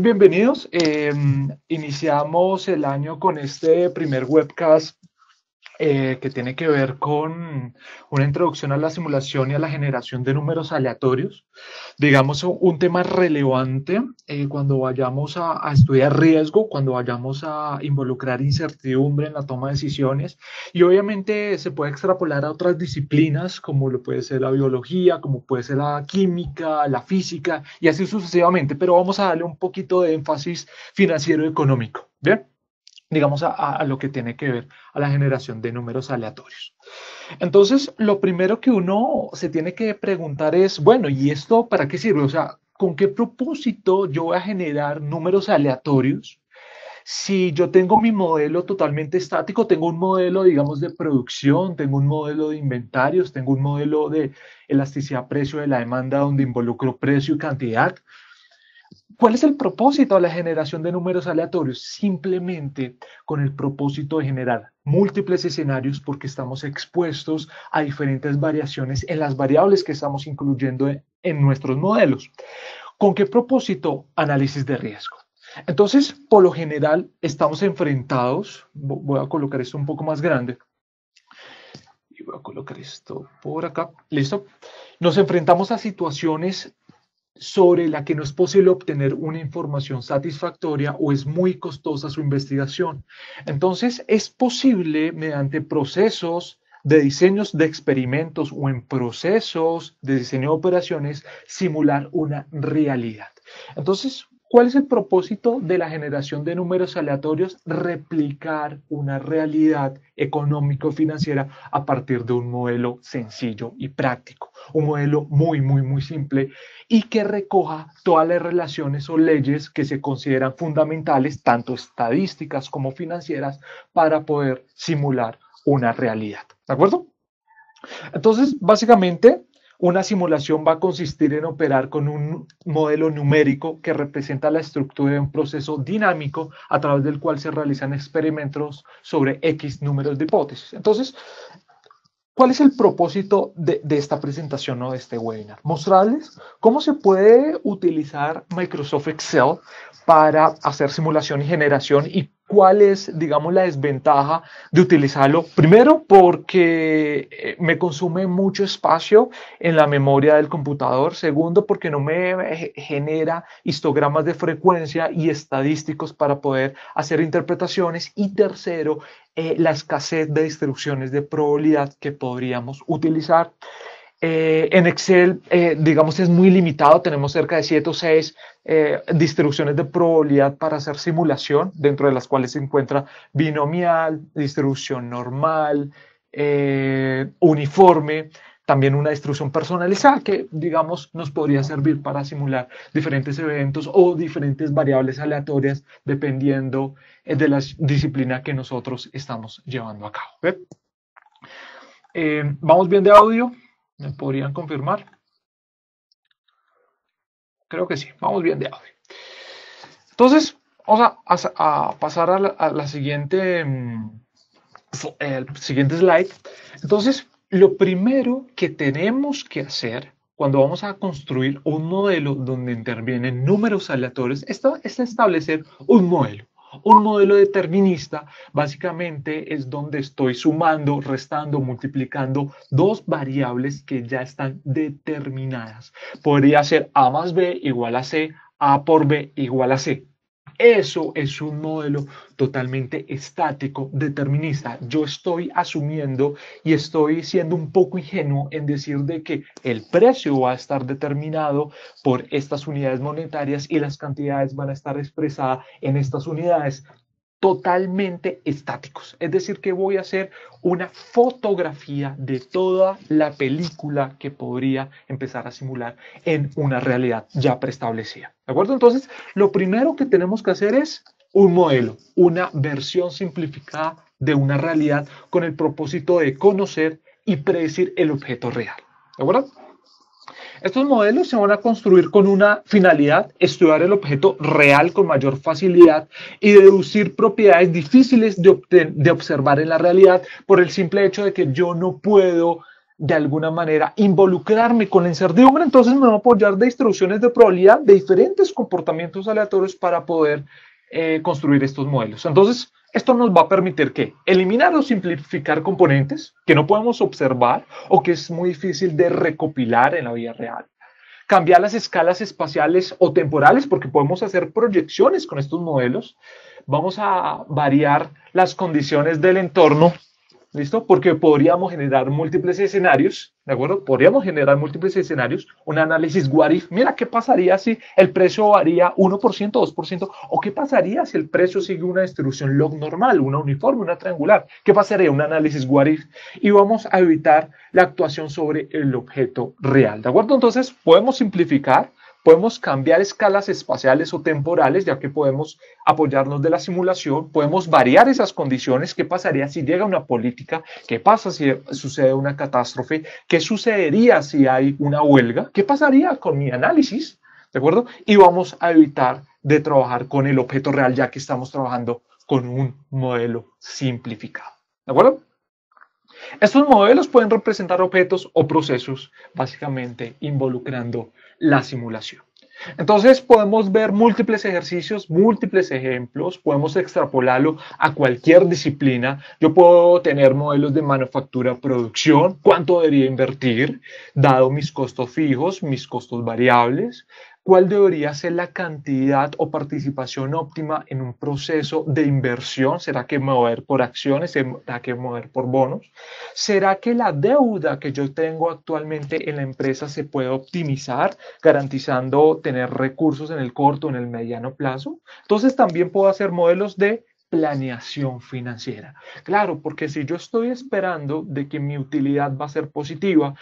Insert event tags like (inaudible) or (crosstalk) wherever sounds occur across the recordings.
Bienvenidos. Eh, iniciamos el año con este primer webcast eh, que tiene que ver con una introducción a la simulación y a la generación de números aleatorios. Digamos, un tema relevante eh, cuando vayamos a, estudiar riesgo, cuando vayamos a involucrar incertidumbre en la toma de decisiones. Y obviamente se puede extrapolar a otras disciplinas, como lo puede ser la biología, como puede ser la química, la física, y así sucesivamente. Pero vamos a darle un poquito de énfasis financiero-económico. ¿Bien? Digamos, a, lo que tiene que ver a la generación de números aleatorios. Entonces, lo primero que uno se tiene que preguntar es, bueno, ¿y esto para qué sirve? O sea, ¿con qué propósito yo voy a generar números aleatorios? Si yo tengo mi modelo totalmente estático, tengo un modelo, digamos, de producción, tengo un modelo de inventarios, tengo un modelo de elasticidad precio de la demanda donde involucro precio y cantidad, ¿Cuál es el propósito de la generación de números aleatorios? Simplemente con el propósito de generar múltiples escenarios porque estamos expuestos a diferentes variaciones en las variables que estamos incluyendo en nuestros modelos. ¿Con qué propósito? Análisis de riesgo. Entonces, por lo general, estamos enfrentados, voy a colocar esto un poco más grande, y voy a colocar esto por acá, listo. Nos enfrentamos a situaciones sobre la que no es posible obtener una información satisfactoria o es muy costosa su investigación. Entonces, es posible mediante procesos de diseños de experimentos o en procesos de diseño de operaciones simular una realidad. Entonces, ¿Cuál es el propósito de la generación de números aleatorios? Replicar una realidad económico-financiera a partir de un modelo sencillo y práctico, un modelo muy, muy, muy simple y que recoja todas las relaciones o leyes que se consideran fundamentales, tanto estadísticas como financieras, para poder simular una realidad. ¿De acuerdo? Entonces, básicamente, una simulación va a consistir en operar con un modelo numérico que representa la estructura de un proceso dinámico a través del cual se realizan experimentos sobre X números de hipótesis. Entonces, ¿Cuál es el propósito de, esta presentación o de este webinar? Mostrarles cómo se puede utilizar Microsoft Excel para hacer simulación y generación y cuál es, digamos, la desventaja de utilizarlo. Primero, porque eh, me consume mucho espacio en la memoria del computador. Segundo, porque no me genera histogramas de frecuencia y estadísticos para poder hacer interpretaciones. Y tercero, eh, la escasez de instrucciones de probabilidad que podríamos utilizar. Eh, en Excel, eh, digamos, es muy limitado. Tenemos cerca de 7 o 6 eh, distribuciones de probabilidad para hacer simulación, dentro de las cuales se encuentra binomial, distribución normal, uniforme, también una distribución personalizada que, digamos, nos podría servir para simular diferentes eventos o diferentes variables aleatorias dependiendo de la disciplina que nosotros estamos llevando a cabo. ¿Vamos bien de audio? ¿Me podrían confirmar? Creo que sí, vamos bien de audio. Entonces, vamos a, pasar a la, siguiente, mm, el siguiente slide. Entonces, lo primero que tenemos que hacer cuando vamos a construir un modelo donde intervienen números aleatorios es establecer un modelo. Un modelo determinista básicamente es donde estoy sumando, restando, multiplicando dos variables que ya están determinadas. Podría ser A más B igual a C, A por B igual a C. Eso es un modelo totalmente estático, determinista. Yo estoy asumiendo y estoy siendo un poco ingenuo en decir de que el precio va a estar determinado por estas unidades monetarias y las cantidades van a estar expresadas en estas unidades totalmente estáticos. Es decir, que voy a hacer una fotografía de toda la película que podría empezar a simular en una realidad ya preestablecida. ¿De acuerdo? Entonces, lo primero que tenemos que hacer es un modelo, una versión simplificada de una realidad con el propósito de conocer y predecir el objeto real. ¿De acuerdo? Estos modelos se van a construir con una finalidad, estudiar el objeto real con mayor facilidad y deducir propiedades difíciles de, observar en la realidad por el simple hecho de que yo no puedo de alguna manera involucrarme con la incertidumbre, entonces me voy a apoyar de instrucciones de probabilidad de diferentes comportamientos aleatorios para poder eh, construir estos modelos. Entonces, esto nos va a permitir que eliminar o simplificar componentes que no podemos observar o que es muy difícil de recopilar en la vida real. Cambiar las escalas espaciales o temporales porque podemos hacer proyecciones con estos modelos. Vamos a variar las condiciones del entorno ¿Listo? Porque podríamos generar múltiples escenarios, ¿de acuerdo? Podríamos generar múltiples escenarios, un análisis what if. Mira, ¿qué pasaría si el precio varía 1%, 2%? ¿O qué pasaría si el precio sigue una distribución log normal, una uniforme, una triangular? ¿Qué pasaría? Un análisis what if. Y vamos a evitar la actuación sobre el objeto real, ¿de acuerdo? Entonces, podemos simplificar Podemos cambiar escalas espaciales o temporales, ya que podemos apoyarnos de la simulación, podemos variar esas condiciones. ¿Qué pasaría si llega una política? ¿Qué pasa si sucede una catástrofe? ¿Qué sucedería si hay una huelga? ¿Qué pasaría con mi análisis? ¿De acuerdo? Y vamos a evitar de trabajar con el objeto real, ya que estamos trabajando con un modelo simplificado. ¿De acuerdo? Estos modelos pueden representar objetos o procesos, básicamente involucrando la simulación. Entonces podemos ver múltiples ejercicios, múltiples ejemplos, podemos extrapolarlo a cualquier disciplina. Yo puedo tener modelos de manufactura, producción, cuánto debería invertir, dado mis costos fijos, mis costos variables, ¿Cuál debería ser la cantidad o participación óptima en un proceso de inversión? ¿Será que mover por acciones? ¿Será que mover por bonos? ¿Será que la deuda que yo tengo actualmente en la empresa se puede optimizar garantizando tener recursos en el corto, en el mediano plazo? Entonces también puedo hacer modelos de planeación financiera. Claro, porque si yo estoy esperando de que mi utilidad va a ser positiva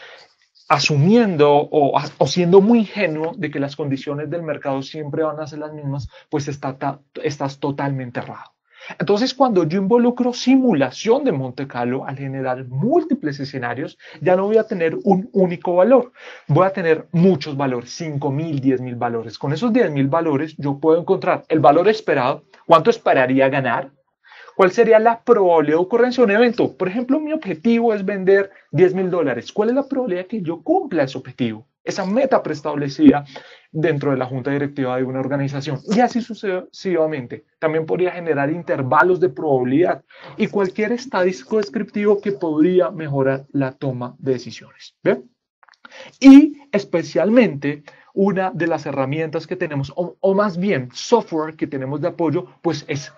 asumiendo o, siendo muy ingenuo de que las condiciones del mercado siempre van a ser las mismas, pues estás totalmente errado. Entonces, cuando yo involucro simulación de Monte Carlo al generar múltiples escenarios, ya no voy a tener un único valor, voy a tener muchos valores, 5 mil, 10 mil valores. Con esos 10 mil valores, yo puedo encontrar el valor esperado, cuánto esperaría ganar, ¿Cuál sería la probabilidad de ocurrencia de un evento? Por ejemplo, mi objetivo es vender 10 mil dólares. ¿Cuál es la probabilidad de que yo cumpla ese objetivo? Esa meta preestablecida dentro de la junta directiva de una organización. Y así sucesivamente. También podría generar intervalos de probabilidad y cualquier estadístico descriptivo que podría mejorar la toma de decisiones. Y especialmente una de las herramientas que tenemos, o, o, más bien software que tenemos de apoyo, pues es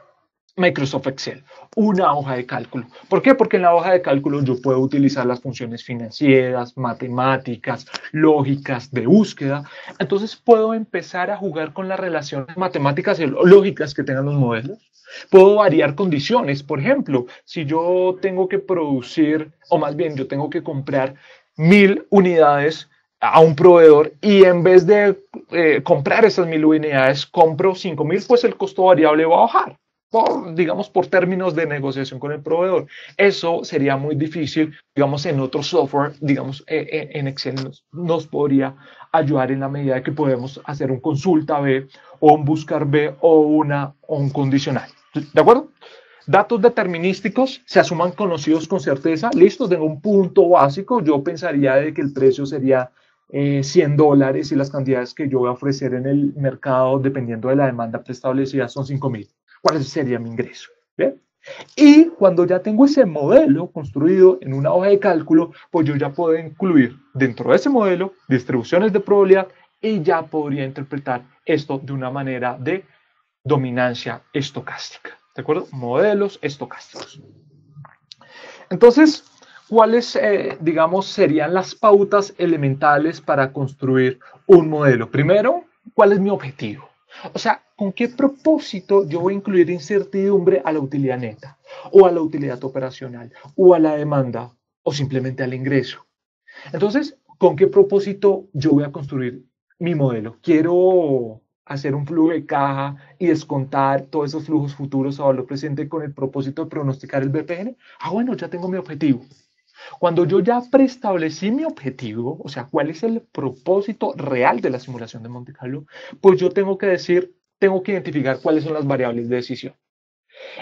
Microsoft Excel, una hoja de cálculo. ¿Por qué? Porque en la hoja de cálculo yo puedo utilizar las funciones financieras, matemáticas, lógicas, de búsqueda. Entonces puedo empezar a jugar con las relaciones matemáticas y lógicas que tengan los modelos. Puedo variar condiciones. Por ejemplo, si yo tengo que producir, o más bien yo tengo que comprar mil unidades a un proveedor y en vez de eh, comprar esas mil unidades, compro cinco mil, pues el costo variable va a bajar por, digamos, por términos de negociación con el proveedor. Eso sería muy difícil, digamos, en otro software, digamos, eh, eh, en Excel nos, podría ayudar en la medida de que podemos hacer un consulta B o un buscar B o, una, un condicional. ¿De acuerdo? Datos determinísticos se asuman conocidos con certeza. Listo, tengo un punto básico. Yo pensaría de que el precio sería 100 eh, dólares y las cantidades que yo voy a ofrecer en el mercado, dependiendo de la demanda preestablecida, son 5 mil cuál sería mi ingreso. Y cuando ya tengo ese modelo construido en una hoja de cálculo, pues yo ya puedo incluir dentro de ese modelo distribuciones de probabilidad y ya podría interpretar esto de una manera de dominancia estocástica. ¿De acuerdo? Modelos estocásticos. Entonces, ¿cuáles, eh, digamos, serían las pautas elementales para construir un modelo? Primero, ¿cuál es mi objetivo? O sea, ¿con qué propósito yo voy a incluir incertidumbre a la utilidad neta? O a la utilidad operacional, o a la demanda, o simplemente al ingreso. Entonces, ¿con qué propósito yo voy a construir mi modelo? Quiero hacer un flujo de caja y descontar todos esos flujos futuros a valor presente con el propósito de pronosticar el BPN. Ah, bueno, ya tengo mi objetivo. Cuando yo ya preestablecí mi objetivo, o sea, cuál es el propósito real de la simulación de Monte Carlo, pues yo tengo que decir, tengo que identificar cuáles son las variables de decisión.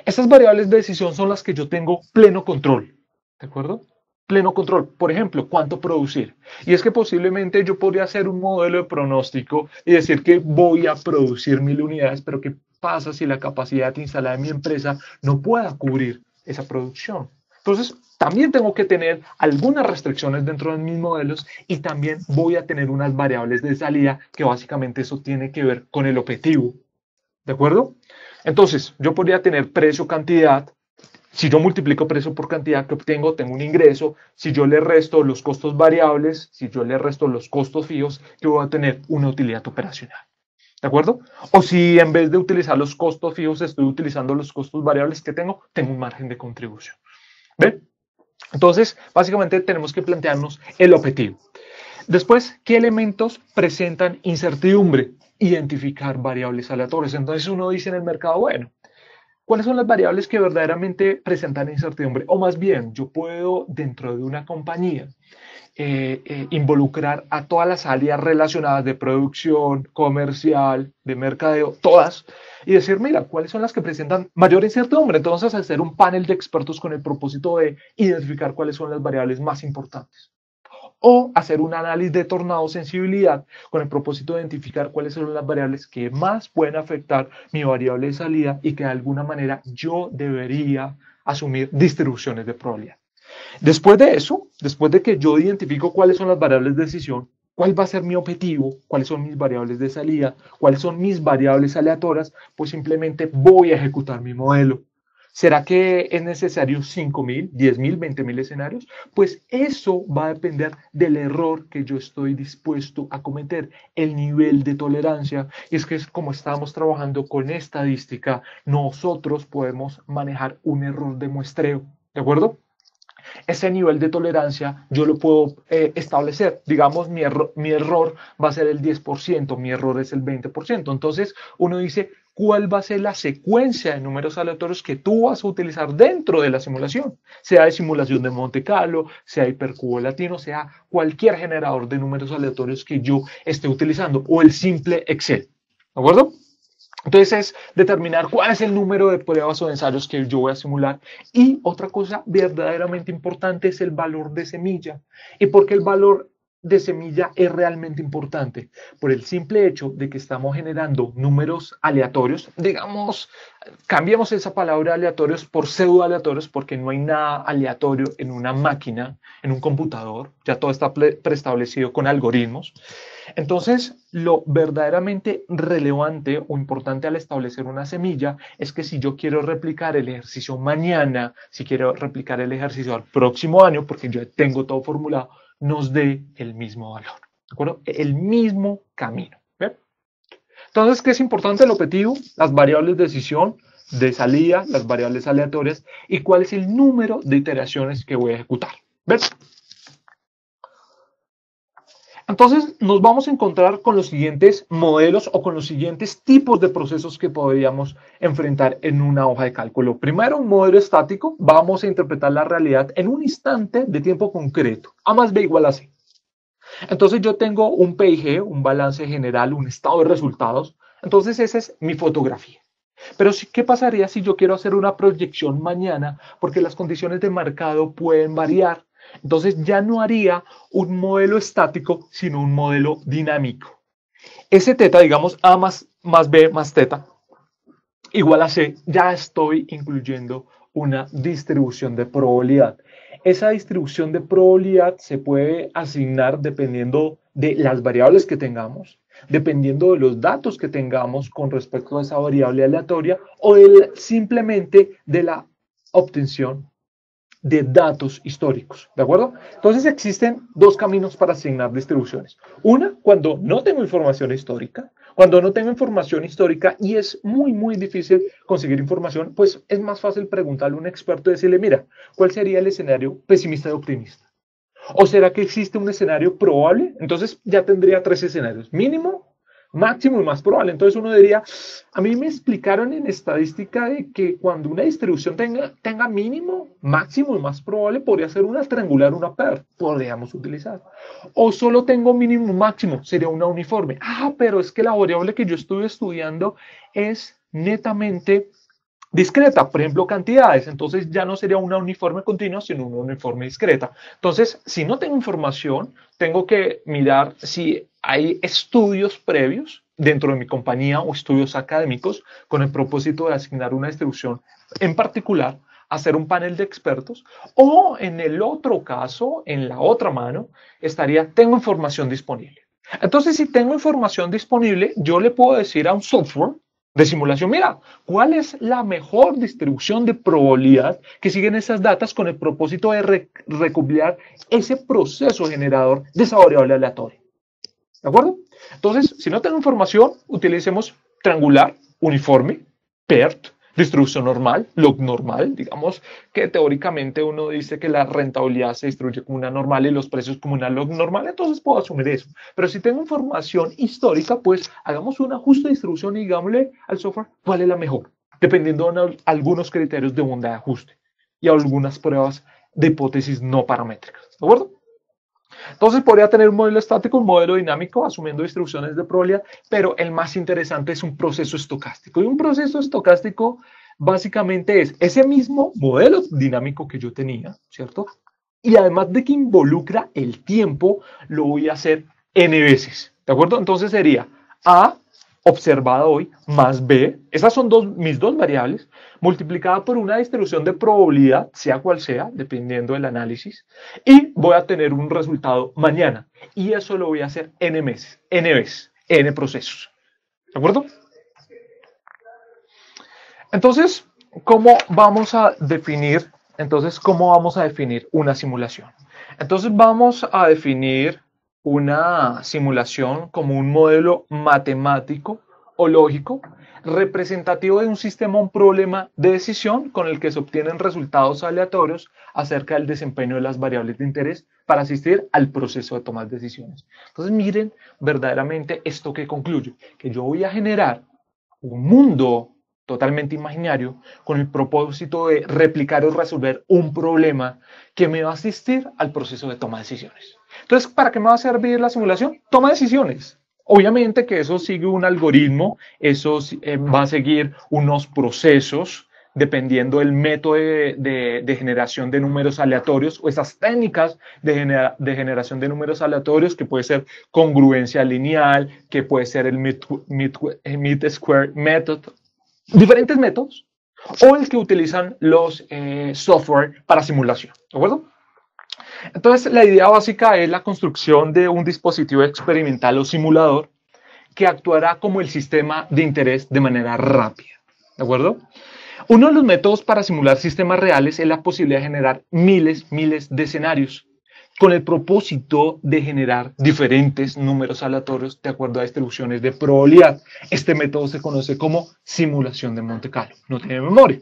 Estas variables de decisión son las que yo tengo pleno control, ¿de acuerdo? pleno control. Por ejemplo, cuánto producir. Y es que posiblemente yo podría hacer un modelo de pronóstico y decir que voy a producir mil unidades, pero ¿qué pasa si la capacidad instalada en mi empresa no pueda cubrir esa producción? Entonces, también tengo que tener algunas restricciones dentro de mis modelos y también voy a tener unas variables de salida que básicamente eso tiene que ver con el objetivo. ¿De acuerdo? Entonces, yo podría tener precio, cantidad, si yo multiplico precio por cantidad que obtengo, tengo un ingreso. Si yo le resto los costos variables, si yo le resto los costos fijos, yo voy a tener una utilidad operacional. ¿De acuerdo? O si en vez de utilizar los costos fijos, estoy utilizando los costos variables que tengo, tengo un margen de contribución. ¿Ven? Entonces, básicamente tenemos que plantearnos el objetivo. Después, ¿qué elementos presentan incertidumbre? Identificar variables aleatorias. Entonces uno dice en el mercado, bueno, ¿Cuáles son las variables que verdaderamente presentan incertidumbre? O más bien, yo puedo dentro de una compañía eh, eh, involucrar a todas las áreas relacionadas de producción, comercial, de mercadeo, todas, y decir, mira, ¿cuáles son las que presentan mayor incertidumbre? Entonces, hacer un panel de expertos con el propósito de identificar cuáles son las variables más importantes o hacer un análisis de tornado sensibilidad con el propósito de identificar cuáles son las variables que más pueden afectar mi variable de salida y que de alguna manera yo debería asumir distribuciones de probabilidad. Después de eso, después de que yo identifico cuáles son las variables de decisión, cuál va a ser mi objetivo, cuáles son mis variables de salida, cuáles son mis variables aleatorias, pues simplemente voy a ejecutar mi modelo. ¿Será que es necesario 5.000, 10.000, 20.000 escenarios? Pues eso va a depender del error que yo estoy dispuesto a cometer, el nivel de tolerancia. Y es que como estamos trabajando con estadística, nosotros podemos manejar un error de muestreo, ¿de acuerdo? ese nivel de tolerancia yo lo puedo eh, establecer. Digamos, mi, mi error va a ser el 10%, mi error es el 20%. Entonces, uno dice, cuál va a ser la secuencia de números aleatorios que tú vas a utilizar dentro de la simulación, sea de simulación de Monte Carlo, sea hipercubo latino, sea cualquier generador de números aleatorios que yo esté utilizando o el simple Excel. ¿De acuerdo? Entonces es determinar cuál es el número de pruebas o ensayos que yo voy a simular. Y otra cosa verdaderamente importante es el valor de semilla. ¿Y por qué el valor de semilla es realmente importante por el simple hecho de que estamos generando números aleatorios. Digamos, cambiemos esa palabra aleatorios por pseudo aleatorios porque no hay nada aleatorio en una máquina, en un computador. Ya todo está preestablecido con algoritmos. Entonces, lo verdaderamente relevante o importante al establecer una semilla es que si yo quiero replicar el ejercicio mañana, si quiero replicar el ejercicio al próximo año, porque yo tengo todo formulado, nos dé el mismo valor, ¿de acuerdo? El mismo camino. Entonces, ¿qué es importante? El objetivo, las variables de decisión, de salida, las variables aleatorias y cuál es el número de iteraciones que voy a ejecutar. ¿Ven? Entonces nos vamos a encontrar con los siguientes modelos o con los siguientes tipos de procesos que podríamos enfrentar en una hoja de cálculo. Primero, un modelo estático. Vamos a interpretar la realidad en un instante de tiempo concreto. A más B igual a C. Entonces yo tengo un PIG, un balance general, un estado de resultados. Entonces esa es mi fotografía. Pero ¿qué pasaría si yo quiero hacer una proyección mañana? Porque las condiciones de mercado pueden variar. Entonces ya no haría un modelo estático, sino un modelo dinámico. Ese teta, digamos A más, más B más teta, igual a C, ya estoy incluyendo una distribución de probabilidad. Esa distribución de probabilidad se puede asignar dependiendo de las variables que tengamos, dependiendo de los datos que tengamos con respecto a esa variable aleatoria o simplemente de la obtención de datos históricos, ¿de acuerdo? Entonces existen dos caminos para asignar distribuciones. Una, cuando no tengo información histórica, cuando no tengo información histórica y es muy, muy difícil conseguir información, pues es más fácil preguntarle a un experto y decirle, mira, ¿cuál sería el escenario pesimista y optimista? ¿O será que existe un escenario probable? Entonces ya tendría tres escenarios, mínimo, máximo y más probable. Entonces uno diría, a mí me explicaron en estadística de que cuando una distribución tenga, tenga mínimo, máximo y más probable, podría ser una triangular, una pair, podríamos utilizar. O solo tengo mínimo, máximo, sería una uniforme. Ah, pero es que la variable que yo estuve estudiando es netamente discreta, por ejemplo, cantidades. Entonces ya no sería una uniforme continua, sino una uniforme discreta. Entonces, si no tengo información, tengo que mirar si hay estudios previos dentro de mi compañía o estudios académicos con el propósito de asignar una distribución en particular hacer un panel de expertos o en el otro caso, en la otra mano, estaría tengo información disponible. Entonces, si tengo información disponible, yo le puedo decir a un software de simulación, mira, ¿cuál es la mejor distribución de probabilidad que siguen esas datas con el propósito de recopilar ese proceso generador de esa variable aleatoria? ¿De acuerdo? Entonces, si no tengo información, utilicemos triangular, uniforme, PERT, distribución normal, log normal, digamos que teóricamente uno dice que la rentabilidad se distribuye como una normal y los precios como una log normal, entonces puedo asumir eso. Pero si tengo información histórica, pues hagamos una justa distribución y digámosle al software cuál es la mejor, dependiendo de algunos criterios de bondad de ajuste y algunas pruebas de hipótesis no paramétricas. ¿De acuerdo? Entonces podría tener un modelo estático, un modelo dinámico, asumiendo distribuciones de probabilidad, pero el más interesante es un proceso estocástico. Y un proceso estocástico básicamente es ese mismo modelo dinámico que yo tenía, ¿cierto? Y además de que involucra el tiempo, lo voy a hacer n veces, ¿de acuerdo? Entonces sería A observada hoy más B, esas son dos, mis dos variables, multiplicada por una distribución de probabilidad, sea cual sea, dependiendo del análisis, y voy a tener un resultado mañana. Y eso lo voy a hacer n meses, n veces, n procesos. ¿De acuerdo? Entonces, ¿cómo vamos a definir, entonces, cómo vamos a definir una simulación? Entonces, vamos a definir una simulación como un modelo matemático o lógico representativo de un sistema o un problema de decisión con el que se obtienen resultados aleatorios acerca del desempeño de las variables de interés para asistir al proceso de tomar decisiones. Entonces miren verdaderamente esto que concluye, que yo voy a generar un mundo totalmente imaginario con el propósito de replicar o resolver un problema que me va a asistir al proceso de toma de decisiones. Entonces, ¿para qué me va a servir la simulación? Toma decisiones. Obviamente que eso sigue un algoritmo, eso eh, va a seguir unos procesos dependiendo del método de, generación de números aleatorios o esas técnicas de, generación de números aleatorios que puede ser congruencia lineal, que puede ser el mid-square method, diferentes métodos, o el que utilizan los eh, software para simulación, ¿de acuerdo? Entonces, la idea básica es la construcción de un dispositivo experimental o simulador que actuará como el sistema de interés de manera rápida. ¿De acuerdo? Uno de los métodos para simular sistemas reales es la posibilidad de generar miles, miles de escenarios con el propósito de generar diferentes números aleatorios de acuerdo a distribuciones de probabilidad. Este método se conoce como simulación de Monte Carlo. No tiene memoria.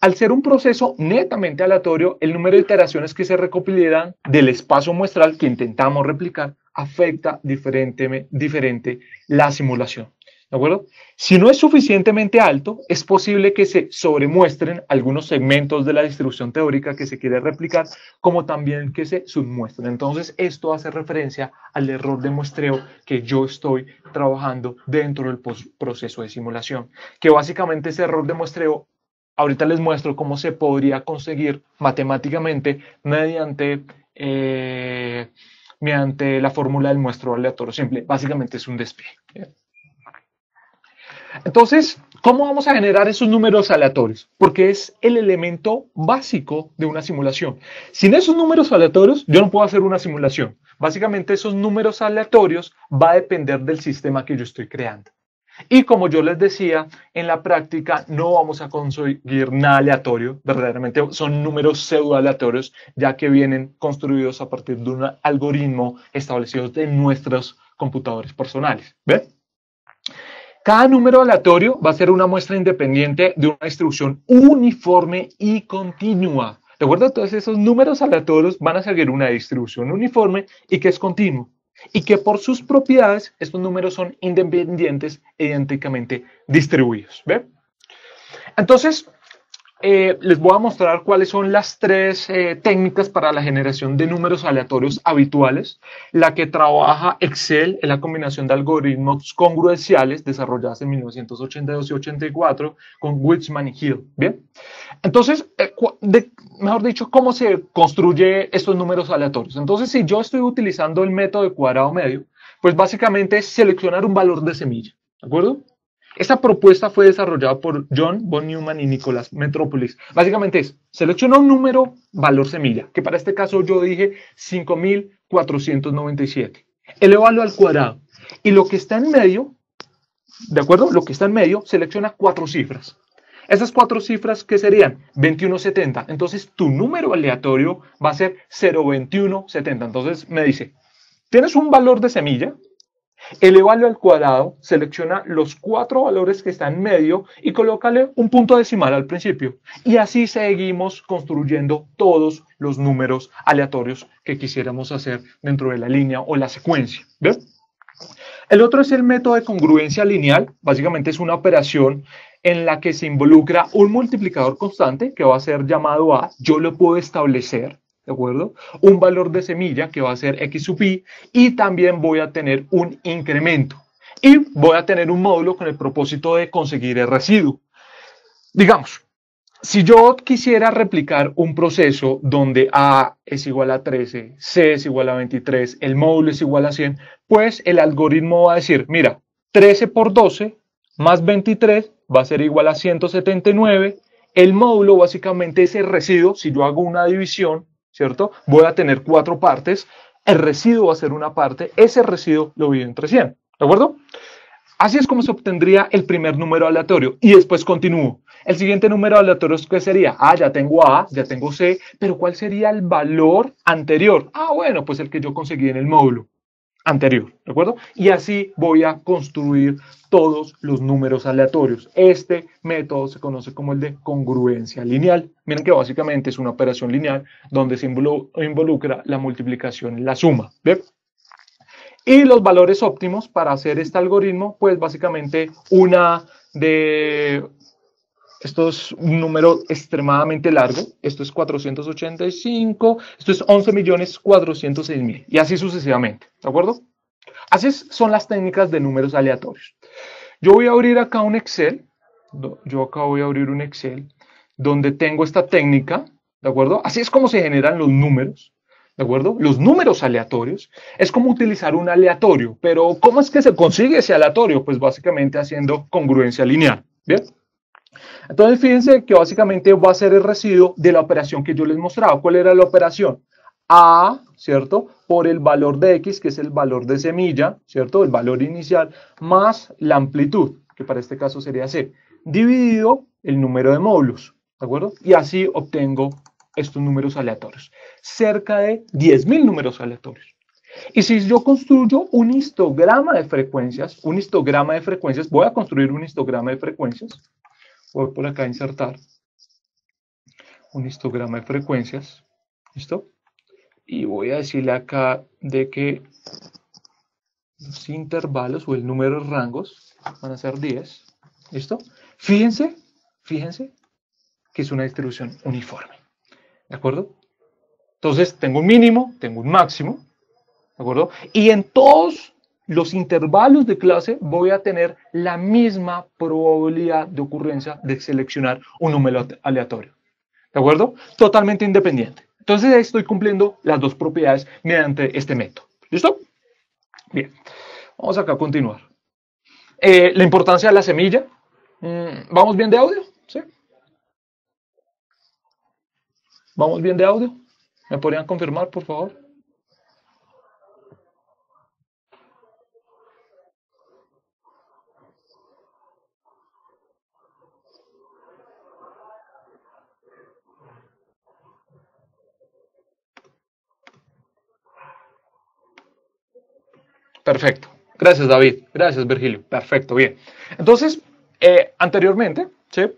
Al ser un proceso netamente aleatorio, el número de iteraciones que se recopilarán del espacio muestral que intentamos replicar afecta diferente, diferente la simulación. ¿De acuerdo? Si no es suficientemente alto, es posible que se sobremuestren algunos segmentos de la distribución teórica que se quiere replicar, como también que se submuestren. Entonces, esto hace referencia al error de muestreo que yo estoy trabajando dentro del proceso de simulación, que básicamente ese error de muestreo Ahorita les muestro cómo se podría conseguir matemáticamente mediante, eh, mediante la fórmula del muestro aleatorio simple. Básicamente es un despegue. Entonces, ¿cómo vamos a generar esos números aleatorios? Porque es el elemento básico de una simulación. Sin esos números aleatorios, yo no puedo hacer una simulación. Básicamente, esos números aleatorios va a depender del sistema que yo estoy creando. Y como yo les decía, en la práctica no vamos a conseguir nada aleatorio, verdaderamente son números pseudo aleatorios, ya que vienen construidos a partir de un algoritmo establecido en nuestros computadores personales. ¿Ven? Cada número aleatorio va a ser una muestra independiente de una distribución uniforme y continua. ¿De acuerdo? Entonces esos números aleatorios van a seguir una distribución uniforme y que es continua y que por sus propiedades estos números son independientes e idénticamente distribuidos. ¿ve? Entonces, eh, les voy a mostrar cuáles son las tres eh, técnicas para la generación de números aleatorios habituales. La que trabaja Excel es la combinación de algoritmos congruenciales desarrolladas en 1982 y 84 con Witzman y Hill. Bien, entonces, eh, mejor dicho, ¿cómo se construye estos números aleatorios? Entonces, si yo estoy utilizando el método de cuadrado medio, pues básicamente es seleccionar un valor de semilla. ¿De acuerdo? Esta propuesta fue desarrollada por John von Neumann y Nicolás Metropolis. Básicamente es, selecciona un número, valor semilla, que para este caso yo dije 5497. Elevalo al cuadrado. Y lo que está en medio, ¿de acuerdo? Lo que está en medio, selecciona cuatro cifras. Esas cuatro cifras, ¿qué serían? 2170. Entonces, tu número aleatorio va a ser 02170. Entonces, me dice, tienes un valor de semilla, Elevalo al cuadrado, selecciona los cuatro valores que están en medio y colócale un punto decimal al principio. Y así seguimos construyendo todos los números aleatorios que quisiéramos hacer dentro de la línea o la secuencia. El otro es el método de congruencia lineal. Básicamente es una operación en la que se involucra un multiplicador constante que va a ser llamado A. Yo lo puedo establecer ¿de acuerdo? Un valor de semilla que va a ser x sub i y también voy a tener un incremento. Y voy a tener un módulo con el propósito de conseguir el residuo. Digamos, si yo quisiera replicar un proceso donde A es igual a 13, C es igual a 23, el módulo es igual a 100, pues el algoritmo va a decir, mira, 13 por 12 más 23 va a ser igual a 179. El módulo básicamente es el residuo, si yo hago una división, ¿cierto? Voy a tener cuatro partes, el residuo va a ser una parte, ese residuo lo divido entre 100, ¿de acuerdo? Así es como se obtendría el primer número aleatorio y después continúo. El siguiente número aleatorio, ¿qué sería? Ah, ya tengo A, ya tengo C, pero ¿cuál sería el valor anterior? Ah, bueno, pues el que yo conseguí en el módulo anterior, ¿de acuerdo? Y así voy a construir todos los números aleatorios. Este método se conoce como el de congruencia lineal. Miren que básicamente es una operación lineal donde se involucra la multiplicación y la suma. ¿bien? Y los valores óptimos para hacer este algoritmo, pues básicamente una de esto es un número extremadamente largo. Esto es 485. Esto es 11.406.000. Y así sucesivamente. ¿De acuerdo? Así son las técnicas de números aleatorios. Yo voy a abrir acá un Excel. Yo acá voy a abrir un Excel donde tengo esta técnica. ¿De acuerdo? Así es como se generan los números. ¿De acuerdo? Los números aleatorios es como utilizar un aleatorio, pero ¿cómo es que se consigue ese aleatorio? Pues básicamente haciendo congruencia lineal. ¿Bien? Entonces, fíjense que básicamente va a ser el residuo de la operación que yo les mostraba. ¿Cuál era la operación? A, ¿cierto? Por el valor de X, que es el valor de semilla, ¿cierto? El valor inicial, más la amplitud, que para este caso sería C, dividido el número de módulos, ¿de acuerdo? Y así obtengo estos números aleatorios. Cerca de 10.000 números aleatorios. Y si yo construyo un histograma de frecuencias, un histograma de frecuencias, voy a construir un histograma de frecuencias, voy por acá a insertar un histograma de frecuencias, ¿listo? Y voy a decirle acá de que los intervalos o el número de rangos van a ser 10, ¿listo? Fíjense, fíjense que es una distribución uniforme, ¿de acuerdo? Entonces tengo un mínimo, tengo un máximo, ¿de acuerdo? Y en todos los intervalos de clase voy a tener la misma probabilidad de ocurrencia de seleccionar un número aleatorio. ¿De acuerdo? Totalmente independiente. Entonces estoy cumpliendo las dos propiedades mediante este método. ¿Listo? Bien. Vamos acá a continuar. Eh, la importancia de la semilla. Mm, ¿Vamos bien de audio? ¿Sí? ¿Vamos bien de audio? ¿Me podrían confirmar, por favor? Perfecto. Gracias, David. Gracias, Virgilio. Perfecto, bien. Entonces, eh, anteriormente,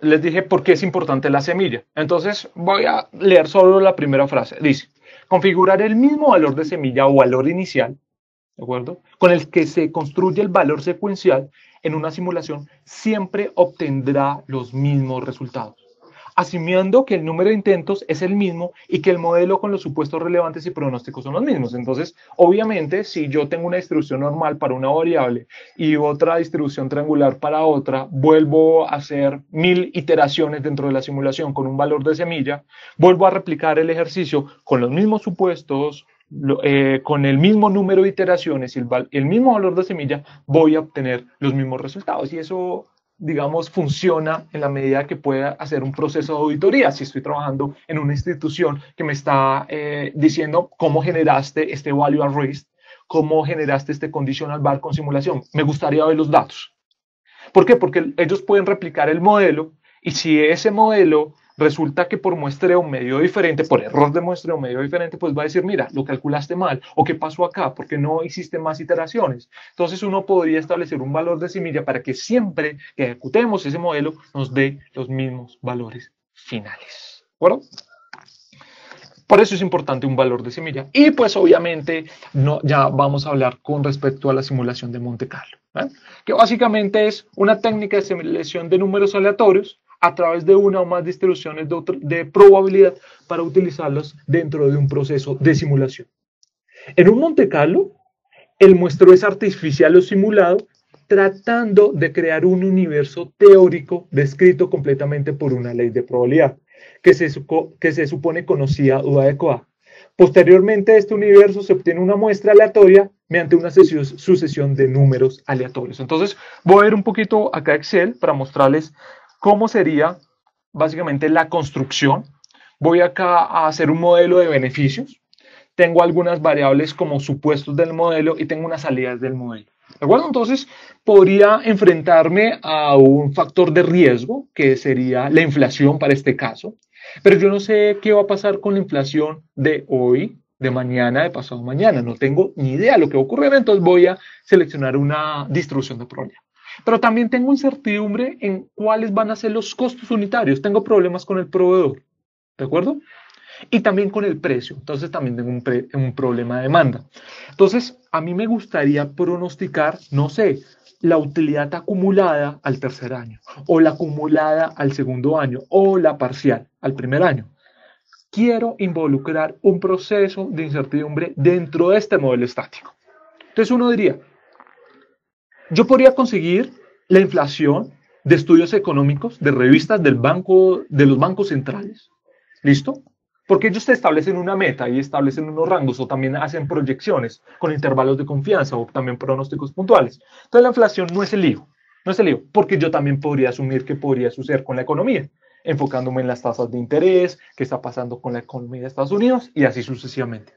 les dije por qué es importante la semilla. Entonces, voy a leer solo la primera frase. Dice, configurar el mismo valor de semilla o valor inicial, ¿de acuerdo? Con el que se construye el valor secuencial en una simulación, siempre obtendrá los mismos resultados. Asumiendo que el número de intentos es el mismo y que el modelo con los supuestos relevantes y pronósticos son los mismos. Entonces, obviamente, si yo tengo una distribución normal para una variable y otra distribución triangular para otra, vuelvo a hacer mil iteraciones dentro de la simulación con un valor de semilla, vuelvo a replicar el ejercicio con los mismos supuestos, eh, con el mismo número de iteraciones y el, el, mismo valor de semilla, voy a obtener los mismos resultados. Y eso, digamos, funciona en la medida que pueda hacer un proceso de auditoría. Si estoy trabajando en una institución que me está eh, diciendo cómo generaste este value at risk, cómo generaste este conditional bar con simulación, me gustaría ver los datos. ¿Por qué? Porque ellos pueden replicar el modelo y si ese modelo resulta que por muestreo medio diferente, por error de muestreo medio diferente, pues va a decir, mira, lo calculaste mal, o qué pasó acá, porque no existen más iteraciones. Entonces uno podría establecer un valor de semilla para que siempre que ejecutemos ese modelo nos dé los mismos valores finales. ¿De acuerdo? Por eso es importante un valor de semilla. Y pues obviamente no, ya vamos a hablar con respecto a la simulación de Monte Carlo, que básicamente es una técnica de simulación de números aleatorios a través de una o más distribuciones de, probabilidad para utilizarlos dentro de un proceso de simulación. En un Monte Carlo, el muestreo es artificial o simulado, tratando de crear un universo teórico descrito completamente por una ley de probabilidad, que se, que se supone conocida o adecuada. Posteriormente, de este universo se obtiene una muestra aleatoria mediante una sucesión de números aleatorios. Entonces, voy a ver un poquito acá Excel para mostrarles cómo sería básicamente la construcción. Voy acá a hacer un modelo de beneficios. Tengo algunas variables como supuestos del modelo y tengo unas salidas del modelo. ¿De acuerdo? Entonces, podría enfrentarme a un factor de riesgo, que sería la inflación para este caso. Pero yo no sé qué va a pasar con la inflación de hoy, de mañana, de pasado mañana. No tengo ni idea de lo que va a ocurrir. Entonces, voy a seleccionar una distribución de probabilidad. Pero también tengo incertidumbre en cuáles van a ser los costos unitarios. Tengo problemas con el proveedor, ¿de acuerdo? Y también con el precio. Entonces también tengo un, problema de demanda. Entonces, a mí me gustaría pronosticar, no sé, la utilidad acumulada al tercer año, o la acumulada al segundo año, o la parcial al primer año. Quiero involucrar un proceso de incertidumbre dentro de este modelo estático. Entonces uno diría, yo podría conseguir la inflación de estudios económicos, de revistas del banco, de los bancos centrales. ¿Listo? Porque ellos te establecen una meta y establecen unos rangos o también hacen proyecciones con intervalos de confianza o también pronósticos puntuales. Entonces la inflación no es el lío, no es el lío, porque yo también podría asumir que podría suceder con la economía, enfocándome en las tasas de interés, qué está pasando con la economía de Estados Unidos y así sucesivamente.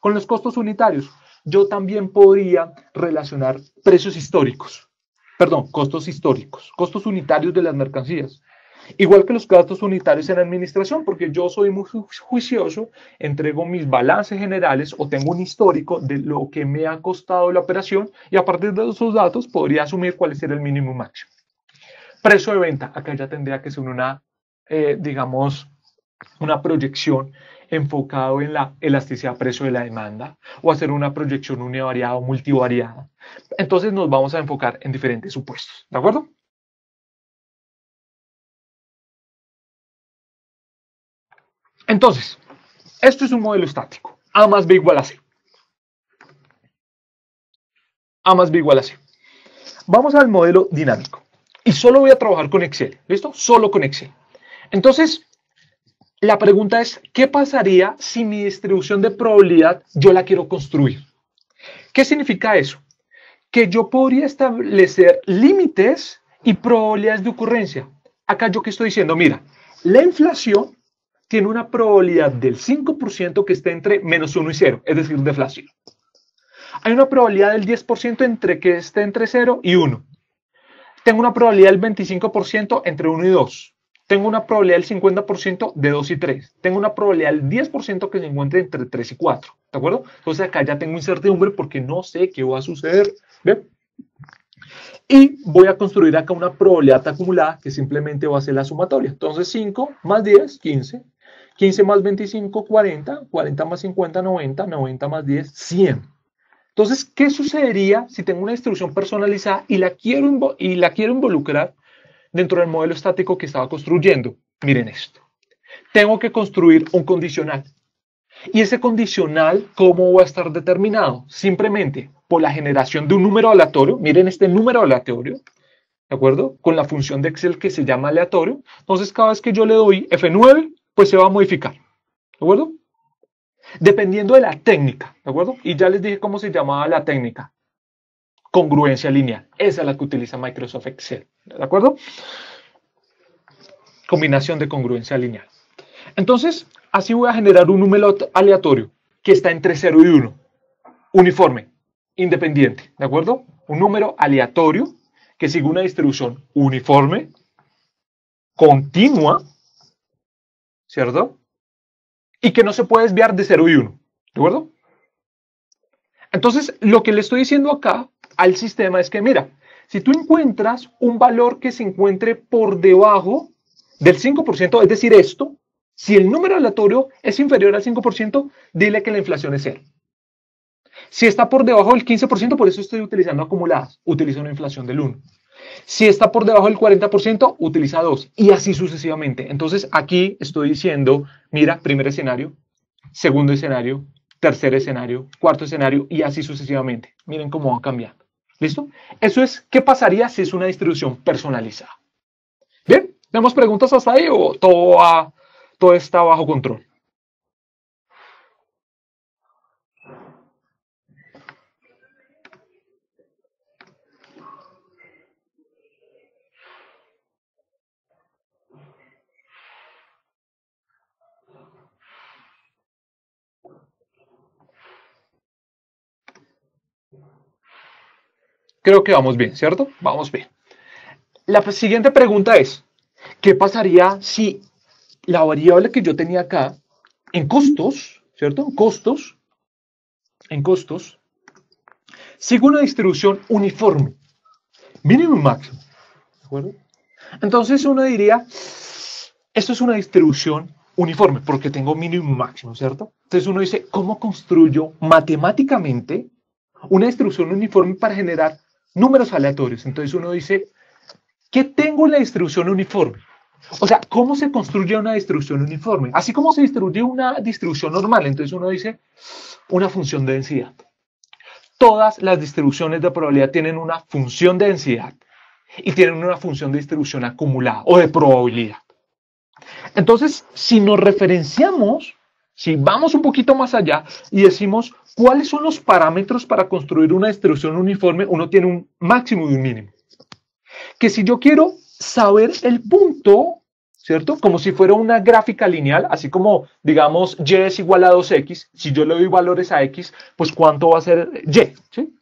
Con los costos unitarios, yo también podría relacionar precios históricos, perdón, costos históricos, costos unitarios de las mercancías. Igual que los gastos unitarios en administración, porque yo soy muy juicioso, entrego mis balances generales o tengo un histórico de lo que me ha costado la operación y a partir de esos datos podría asumir cuál es el mínimo máximo. Precio de venta, acá ya tendría que ser una, eh, digamos, una proyección enfocado en la elasticidad precio de la demanda o hacer una proyección univariada o multivariada. Entonces nos vamos a enfocar en diferentes supuestos, ¿de acuerdo? Entonces, esto es un modelo estático. A más B igual a C. A más B igual a C. Vamos al modelo dinámico. Y solo voy a trabajar con Excel. ¿Listo? Solo con Excel. Entonces, la pregunta es, ¿qué pasaría si mi distribución de probabilidad yo la quiero construir? ¿Qué significa eso? Que yo podría establecer límites y probabilidades de ocurrencia. Acá yo que estoy diciendo, mira, la inflación tiene una probabilidad del 5% que esté entre menos 1 y 0, es decir, deflación. Hay una probabilidad del 10% entre que esté entre 0 y 1. Tengo una probabilidad del 25% entre 1 y 2 tengo una probabilidad del 50% de 2 y 3. Tengo una probabilidad del 10% que se encuentre entre 3 y 4. ¿De acuerdo? Entonces acá ya tengo incertidumbre porque no sé qué va a suceder. ¿Ve? Y voy a construir acá una probabilidad acumulada que simplemente va a ser la sumatoria. Entonces 5 más 10, 15. 15 más 25, 40. 40 más 50, 90. 90 más 10, 100. Entonces, ¿qué sucedería si tengo una distribución personalizada y la quiero, y la quiero involucrar dentro del modelo estático que estaba construyendo. Miren esto. Tengo que construir un condicional. Y ese condicional, ¿cómo va a estar determinado? Simplemente por la generación de un número aleatorio. Miren este número aleatorio, ¿de acuerdo? Con la función de Excel que se llama aleatorio. Entonces, cada vez que yo le doy F9, pues se va a modificar, ¿de acuerdo? Dependiendo de la técnica, ¿de acuerdo? Y ya les dije cómo se llamaba la técnica. Congruencia lineal. Esa es la que utiliza Microsoft Excel, ¿de acuerdo? Combinación de congruencia lineal. Entonces, así voy a generar un número aleatorio que está entre 0 y 1. Uniforme, independiente, ¿de acuerdo? Un número aleatorio que sigue una distribución uniforme, continua, ¿cierto? Y que no se puede desviar de 0 y 1, ¿de acuerdo? Entonces, lo que le estoy diciendo acá al sistema es que, mira, si tú encuentras un valor que se encuentre por debajo del 5%, es decir, esto, si el número aleatorio es inferior al 5%, dile que la inflación es cero. Si está por debajo del 15%, por eso estoy utilizando acumuladas, utiliza una inflación del 1. Si está por debajo del 40%, utiliza 2 y así sucesivamente. Entonces aquí estoy diciendo, mira, primer escenario, segundo escenario, tercer escenario, cuarto escenario y así sucesivamente. Miren cómo va cambiando. ¿Listo? Eso es, ¿qué pasaría si es una distribución personalizada? Bien, ¿tenemos preguntas hasta ahí o todo todo está bajo control. Creo que vamos bien, ¿cierto? Vamos bien. La siguiente pregunta es, ¿qué pasaría si la variable que yo tenía acá en costos, ¿cierto? En costos, en costos, sigo una distribución uniforme, mínimo y máximo, ¿de acuerdo? Entonces uno diría, esto es una distribución uniforme porque tengo mínimo y máximo, ¿cierto? Entonces uno dice, ¿cómo construyo matemáticamente una distribución uniforme para generar números aleatorios? Entonces uno dice, ¿qué tengo en la distribución uniforme? O sea, ¿cómo se construye una distribución uniforme? Así como se distribuye una distribución normal. Entonces uno dice una función de densidad. Todas las distribuciones de probabilidad tienen una función de densidad y tienen una función de distribución acumulada o de probabilidad. Entonces, si nos referenciamos, si vamos un poquito más allá y decimos cuáles son los parámetros para construir una distribución uniforme, uno tiene un máximo y un mínimo. Que si yo quiero saber el punto, ¿cierto? Como si fuera una gráfica lineal, así como, digamos, y es igual a 2x, si yo le doy valores a x, pues ¿cuánto va a ser y? ¿sí?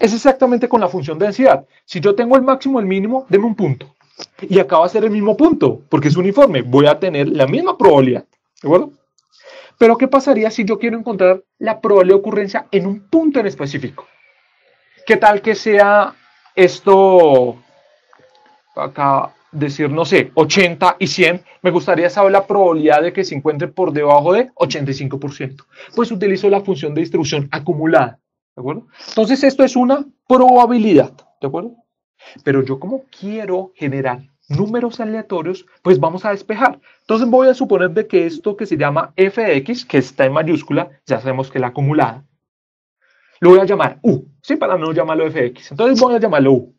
Es exactamente con la función de densidad. Si yo tengo el máximo el mínimo, deme un punto. Y acá va a ser el mismo punto, porque es uniforme. Voy a tener la misma probabilidad, ¿de acuerdo? Pero ¿qué pasaría si yo quiero encontrar la probabilidad de ocurrencia en un punto en específico? ¿Qué tal que sea esto acá decir, no sé, 80 y 100, me gustaría saber la probabilidad de que se encuentre por debajo de 85%. Pues utilizo la función de distribución acumulada, ¿de acuerdo? Entonces esto es una probabilidad, ¿de acuerdo? Pero yo como quiero generar números aleatorios, pues vamos a despejar. Entonces voy a suponer de que esto que se llama f x, que está en mayúscula, ya sabemos que la acumulada, lo voy a llamar u, ¿sí? Para no llamarlo f de x. Entonces voy a llamarlo u.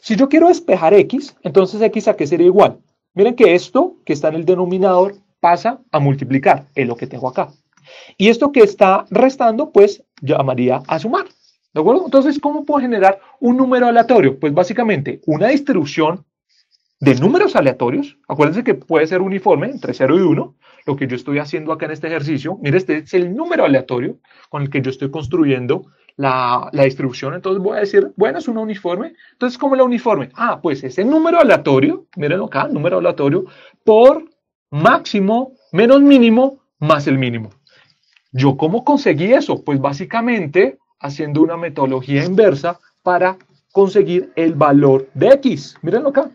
Si yo quiero despejar x, entonces x a qué sería igual. Miren que esto que está en el denominador pasa a multiplicar, es lo que tengo acá. Y esto que está restando, pues llamaría a sumar. ¿De acuerdo? Entonces, ¿cómo puedo generar un número aleatorio? Pues básicamente una distribución de números aleatorios. Acuérdense que puede ser uniforme entre 0 y 1. Lo que yo estoy haciendo acá en este ejercicio, mire, este es el número aleatorio con el que yo estoy construyendo la, distribución. Entonces voy a decir, bueno, es una uniforme. Entonces, ¿cómo la uniforme? Ah, pues ese número aleatorio, miren acá, número aleatorio, por máximo menos mínimo más el mínimo. ¿Yo cómo conseguí eso? Pues básicamente haciendo una metodología inversa para conseguir el valor de X. Mírenlo acá.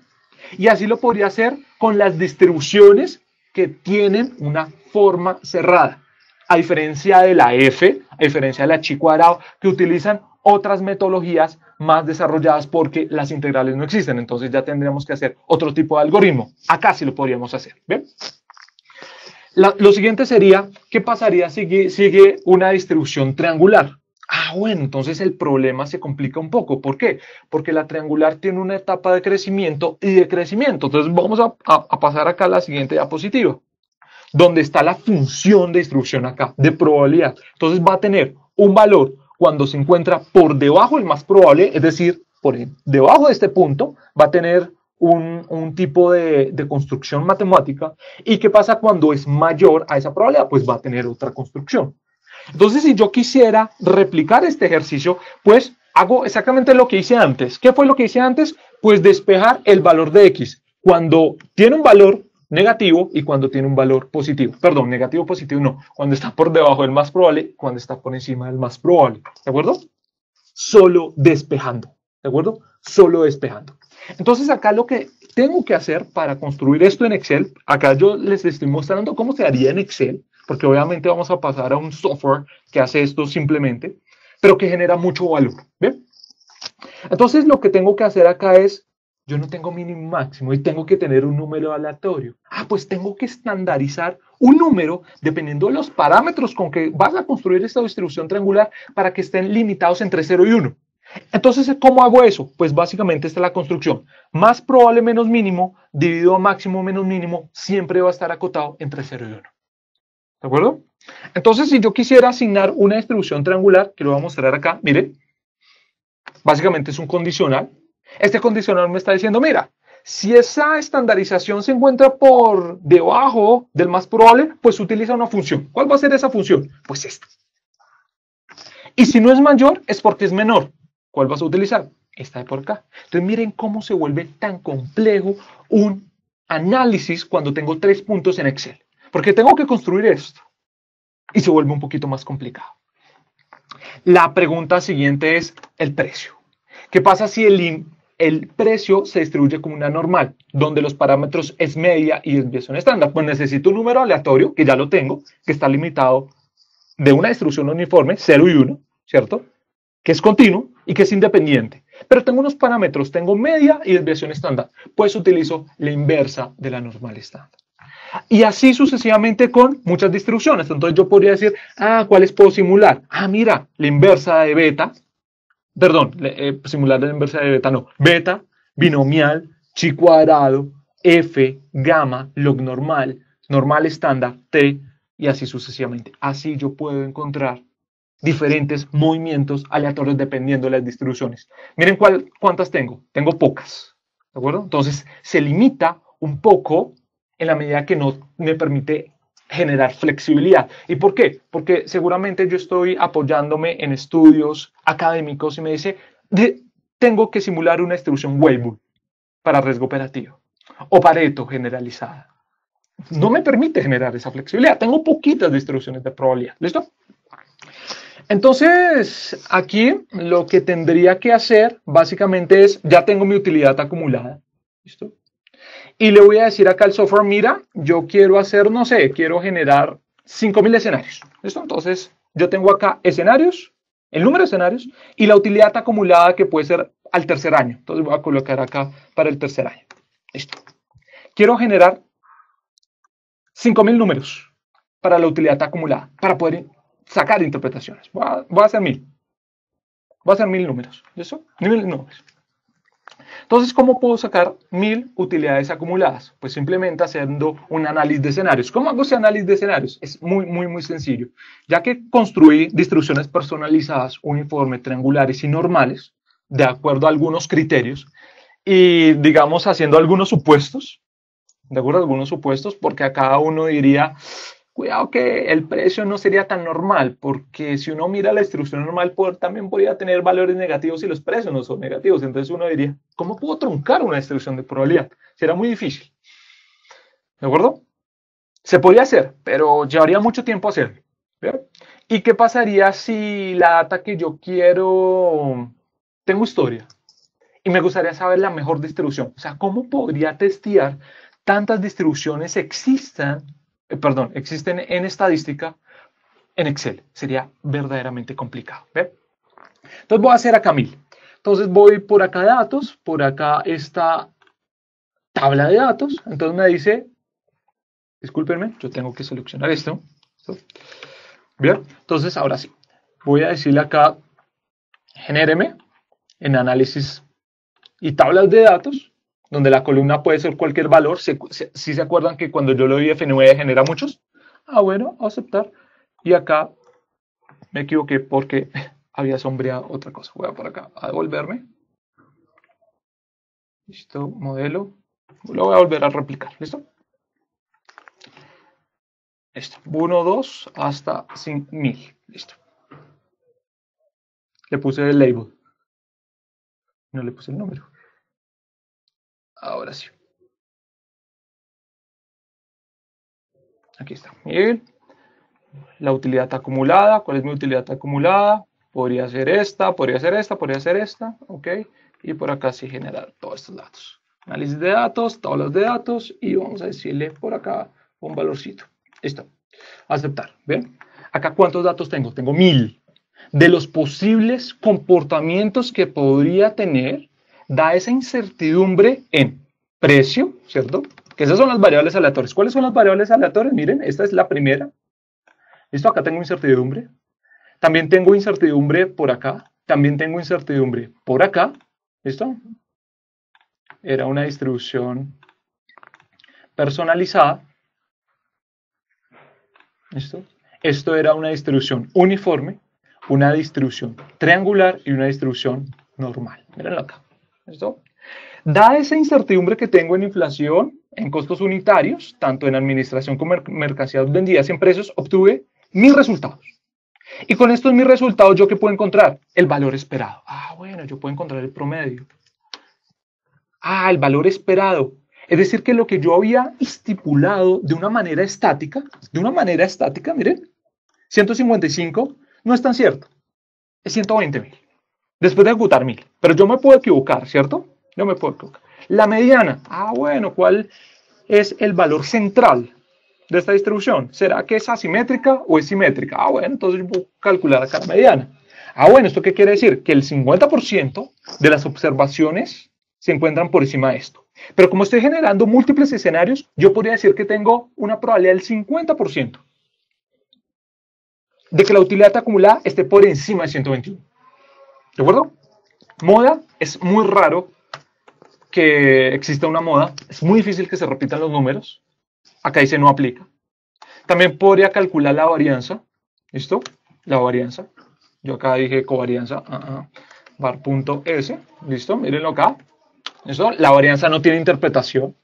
Y así lo podría hacer con las distribuciones que tienen una forma cerrada a diferencia de la F, a diferencia de la chi cuadrado, que utilizan otras metodologías más desarrolladas porque las integrales no existen. Entonces ya tendríamos que hacer otro tipo de algoritmo. Acá sí lo podríamos hacer. Lo siguiente sería, ¿qué pasaría si sigue una distribución triangular? Ah, bueno, entonces el problema se complica un poco. ¿Por qué? Porque la triangular tiene una etapa de crecimiento y de crecimiento. Entonces vamos a, pasar acá a la siguiente diapositiva, donde está la función de distribución acá, de probabilidad. Entonces va a tener un valor cuando se encuentra por debajo del más probable, es decir, por debajo de este punto, va a tener un, tipo de, de, construcción matemática. ¿Y qué pasa cuando es mayor a esa probabilidad? Pues va a tener otra construcción. Entonces, si yo quisiera replicar este ejercicio, pues hago exactamente lo que hice antes. ¿Qué fue lo que hice antes? Pues despejar el valor de x. Cuando tiene un valor, negativo y cuando tiene un valor positivo. Perdón, negativo positivo no. Cuando está por debajo del más probable, cuando está por encima del más probable. ¿De acuerdo? Solo despejando. ¿De acuerdo? Solo despejando. Entonces acá lo que tengo que hacer para construir esto en Excel, acá yo les estoy mostrando cómo se haría en Excel, porque obviamente vamos a pasar a un software que hace esto simplemente, pero que genera mucho valor. ¿Bien? Entonces lo que tengo que hacer acá es yo no tengo mínimo máximo y tengo que tener un número aleatorio. Ah, pues tengo que estandarizar un número dependiendo de los parámetros con que vas a construir esta distribución triangular para que estén limitados entre 0 y 1. Entonces, ¿cómo hago eso? Pues básicamente esta es la construcción. Más probable menos mínimo dividido a máximo menos mínimo siempre va a estar acotado entre 0 y 1. ¿De acuerdo? Entonces, si yo quisiera asignar una distribución triangular, que lo voy a mostrar acá, mire, básicamente es un condicional este condicional me está diciendo, mira, si esa estandarización se encuentra por debajo del más probable, pues utiliza una función. ¿Cuál va a ser esa función? Pues esta. Y si no es mayor, es porque es menor. ¿Cuál vas a utilizar? Esta de por acá. Entonces miren cómo se vuelve tan complejo un análisis cuando tengo tres puntos en Excel. Porque tengo que construir esto. Y se vuelve un poquito más complicado. La pregunta siguiente es el precio. ¿Qué pasa si el, el precio se distribuye como una normal, donde los parámetros es media y desviación estándar. Pues necesito un número aleatorio, que ya lo tengo, que está limitado de una distribución uniforme, 0 y 1, ¿cierto? Que es continuo y que es independiente. Pero tengo unos parámetros, tengo media y desviación estándar. Pues utilizo la inversa de la normal estándar. Y así sucesivamente con muchas distribuciones. Entonces yo podría decir, ah, ¿cuáles puedo simular? Ah, mira, la inversa de beta perdón, eh, simular la inversa de beta, no, beta, binomial, chi cuadrado, f, gamma, log normal, normal estándar, t, y así sucesivamente. Así yo puedo encontrar diferentes movimientos aleatorios dependiendo de las distribuciones. Miren cuántas tengo. Tengo pocas. ¿De acuerdo? Entonces se limita un poco en la medida que no me permite generar flexibilidad. ¿Y por qué? Porque seguramente yo estoy apoyándome en estudios académicos y me dice, tengo que simular una distribución Weibull para riesgo operativo o Pareto generalizada. No me permite generar esa flexibilidad. Tengo poquitas distribuciones de probabilidad. ¿Listo? Entonces, aquí lo que tendría que hacer básicamente es, ya tengo mi utilidad acumulada. ¿Listo? Y le voy a decir acá al software, mira, yo quiero hacer, no sé, quiero generar 5.000 escenarios. ¿Listo? Entonces, yo tengo acá escenarios, el número de escenarios y la utilidad acumulada que puede ser al tercer año. Entonces, voy a colocar acá para el tercer año. Listo. Quiero generar 5.000 números para la utilidad acumulada, para poder sacar interpretaciones. Voy a, voy a hacer 1.000. Voy a hacer 1.000 números. ¿Listo? 1.000 números. Entonces, ¿cómo puedo sacar mil utilidades acumuladas? Pues simplemente haciendo un análisis de escenarios. ¿Cómo hago ese análisis de escenarios? Es muy, muy, muy sencillo. Ya que construí distribuciones personalizadas, uniformes, triangulares y normales, de acuerdo a algunos criterios, y digamos haciendo algunos supuestos, de acuerdo a algunos supuestos, porque a cada uno diría, cuidado que el precio no sería tan normal, porque si uno mira la distribución normal, también podría tener valores negativos si los precios no son negativos. Entonces uno diría, ¿cómo puedo truncar una distribución de probabilidad? Será muy difícil. ¿De acuerdo? Se podría hacer, pero llevaría mucho tiempo hacerlo. ¿Y qué pasaría si la data que yo quiero, tengo historia, y me gustaría saber la mejor distribución? O sea, ¿cómo podría testear tantas distribuciones existan eh, perdón, existen en estadística en Excel. Sería verdaderamente complicado. Entonces voy a hacer acá 1000. Entonces voy por acá datos, por acá esta tabla de datos. Entonces me dice, discúlpenme, yo tengo que seleccionar esto. Bien, entonces ahora sí, voy a decirle acá, genéreme en análisis y tablas de datos, donde la columna puede ser cualquier valor. Si, se acuerdan que cuando yo lo doy F9 genera muchos. Ah, bueno, aceptar. Y acá me equivoqué porque (laughs) había sombreado otra cosa. Voy a por acá a devolverme. Listo, modelo. Lo voy a volver a replicar. ¿Listo? Listo. 1, 2 hasta 5000. Listo. Le puse el label. No le puse el número. Ahora sí. Aquí está. Bien. La utilidad acumulada. ¿Cuál es mi utilidad acumulada? Podría ser esta, podría ser esta, podría ser esta. Ok. Y por acá sí generar todos estos datos. Análisis de datos, tablas de datos. Y vamos a decirle por acá un valorcito. Listo. Aceptar. ¿Ven? Acá cuántos datos tengo? Tengo mil de los posibles comportamientos que podría tener, da esa incertidumbre en precio, ¿cierto? Que esas son las variables aleatorias. ¿Cuáles son las variables aleatorias? Miren, esta es la primera. ¿Listo? Acá tengo incertidumbre. También tengo incertidumbre por acá. También tengo incertidumbre por acá. ¿Listo? Era una distribución personalizada. ¿Listo? Esto era una distribución uniforme una distribución triangular y una distribución normal. Mírenlo acá. ¿Listo? Dada esa incertidumbre que tengo en inflación, en costos unitarios, tanto en administración como en mercancías vendidas en precios, obtuve mis resultados. Y con estos mis resultados, ¿yo qué puedo encontrar? El valor esperado. Ah, bueno, yo puedo encontrar el promedio. Ah, el valor esperado. Es decir, que lo que yo había estipulado de una manera estática, de una manera estática, miren, 155 no es tan cierto. Es 120 mil. Después de ejecutar mil. Pero yo me puedo equivocar, ¿cierto? Yo me puedo equivocar. La mediana. Ah, bueno, ¿cuál es el valor central de esta distribución? ¿Será que es asimétrica o es simétrica? Ah, bueno, entonces yo puedo calcular acá la mediana. Ah, bueno, ¿esto qué quiere decir? Que el 50% de las observaciones se encuentran por encima de esto. Pero como estoy generando múltiples escenarios, yo podría decir que tengo una probabilidad del 50% de que la utilidad acumulada esté por encima de 121. ¿De acuerdo? Moda, es muy raro que exista una moda, es muy difícil que se repitan los números. Acá dice no aplica. También podría calcular la varianza. ¿Listo? La varianza. Yo acá dije covarianza. Uh bar.s. ¿Listo? Mírenlo acá. ¿Listo? La varianza no tiene interpretación.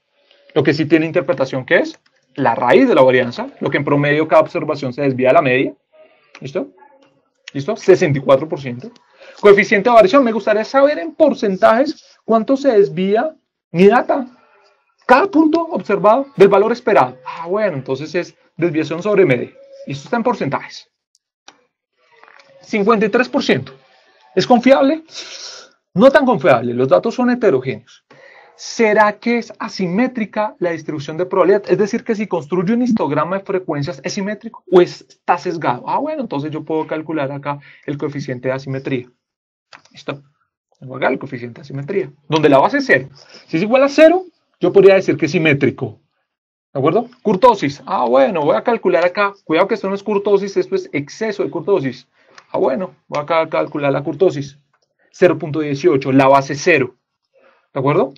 Lo que sí tiene interpretación, ¿qué es? La raíz de la varianza. Lo que en promedio cada observación se desvía a la media. ¿Listo? ¿Listo? 64%. Coeficiente de variación, me gustaría saber en porcentajes cuánto se desvía mi data. Cada punto observado del valor esperado. Ah, bueno, entonces es desviación sobre media. Y esto está en porcentajes. 53%. ¿Es confiable? No tan confiable, los datos son heterogéneos. ¿Será que es asimétrica la distribución de probabilidad? Es decir, que si construyo un histograma de frecuencias, ¿es simétrico o está sesgado? Ah, bueno, entonces yo puedo calcular acá el coeficiente de asimetría. ¿Listo? Tengo acá el coeficiente de asimetría, donde la base es cero. Si es igual a cero, yo podría decir que es simétrico. ¿De acuerdo? Curtosis. Ah, bueno, voy a calcular acá. Cuidado que esto no es curtosis, esto es exceso de curtosis. Ah, bueno, voy acá a calcular la curtosis. 0.18, la base cero. ¿De acuerdo?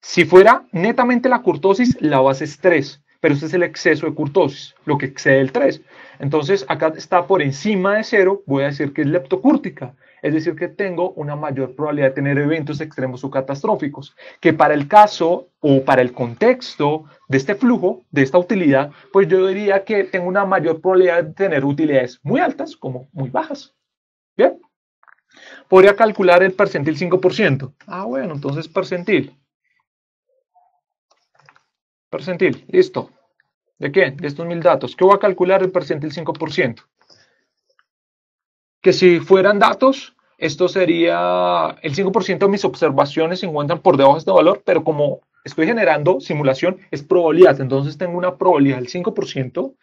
Si fuera netamente la curtosis, la base es 3, pero este es el exceso de curtosis, lo que excede el 3. Entonces, acá está por encima de 0, voy a decir que es leptocúrtica, es decir, que tengo una mayor probabilidad de tener eventos extremos o catastróficos, que para el caso o para el contexto de este flujo, de esta utilidad, pues yo diría que tengo una mayor probabilidad de tener utilidades muy altas como muy bajas. Bien. Podría calcular el percentil 5%. Ah, bueno, entonces percentil Percentil, listo. ¿De qué? De estos mil datos. ¿Qué voy a calcular el percentil 5%? Que si fueran datos, esto sería el 5% de mis observaciones se encuentran por debajo de este valor, pero como estoy generando simulación, es probabilidad. Entonces tengo una probabilidad del 5%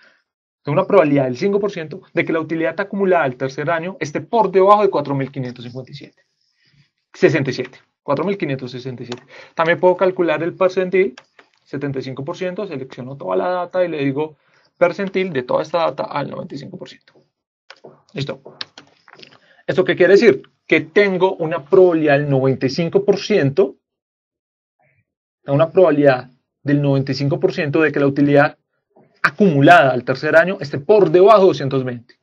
Tengo una probabilidad del 5% de que la utilidad acumulada al tercer año esté por debajo de 4.557. 67. 4.567. También puedo calcular el percentil, 75%, selecciono toda la data y le digo percentil de toda esta data al 95%. Listo. ¿Esto qué quiere decir? Que tengo una probabilidad del 95%, una probabilidad del 95% de que la utilidad acumulada al tercer año esté por debajo de 220.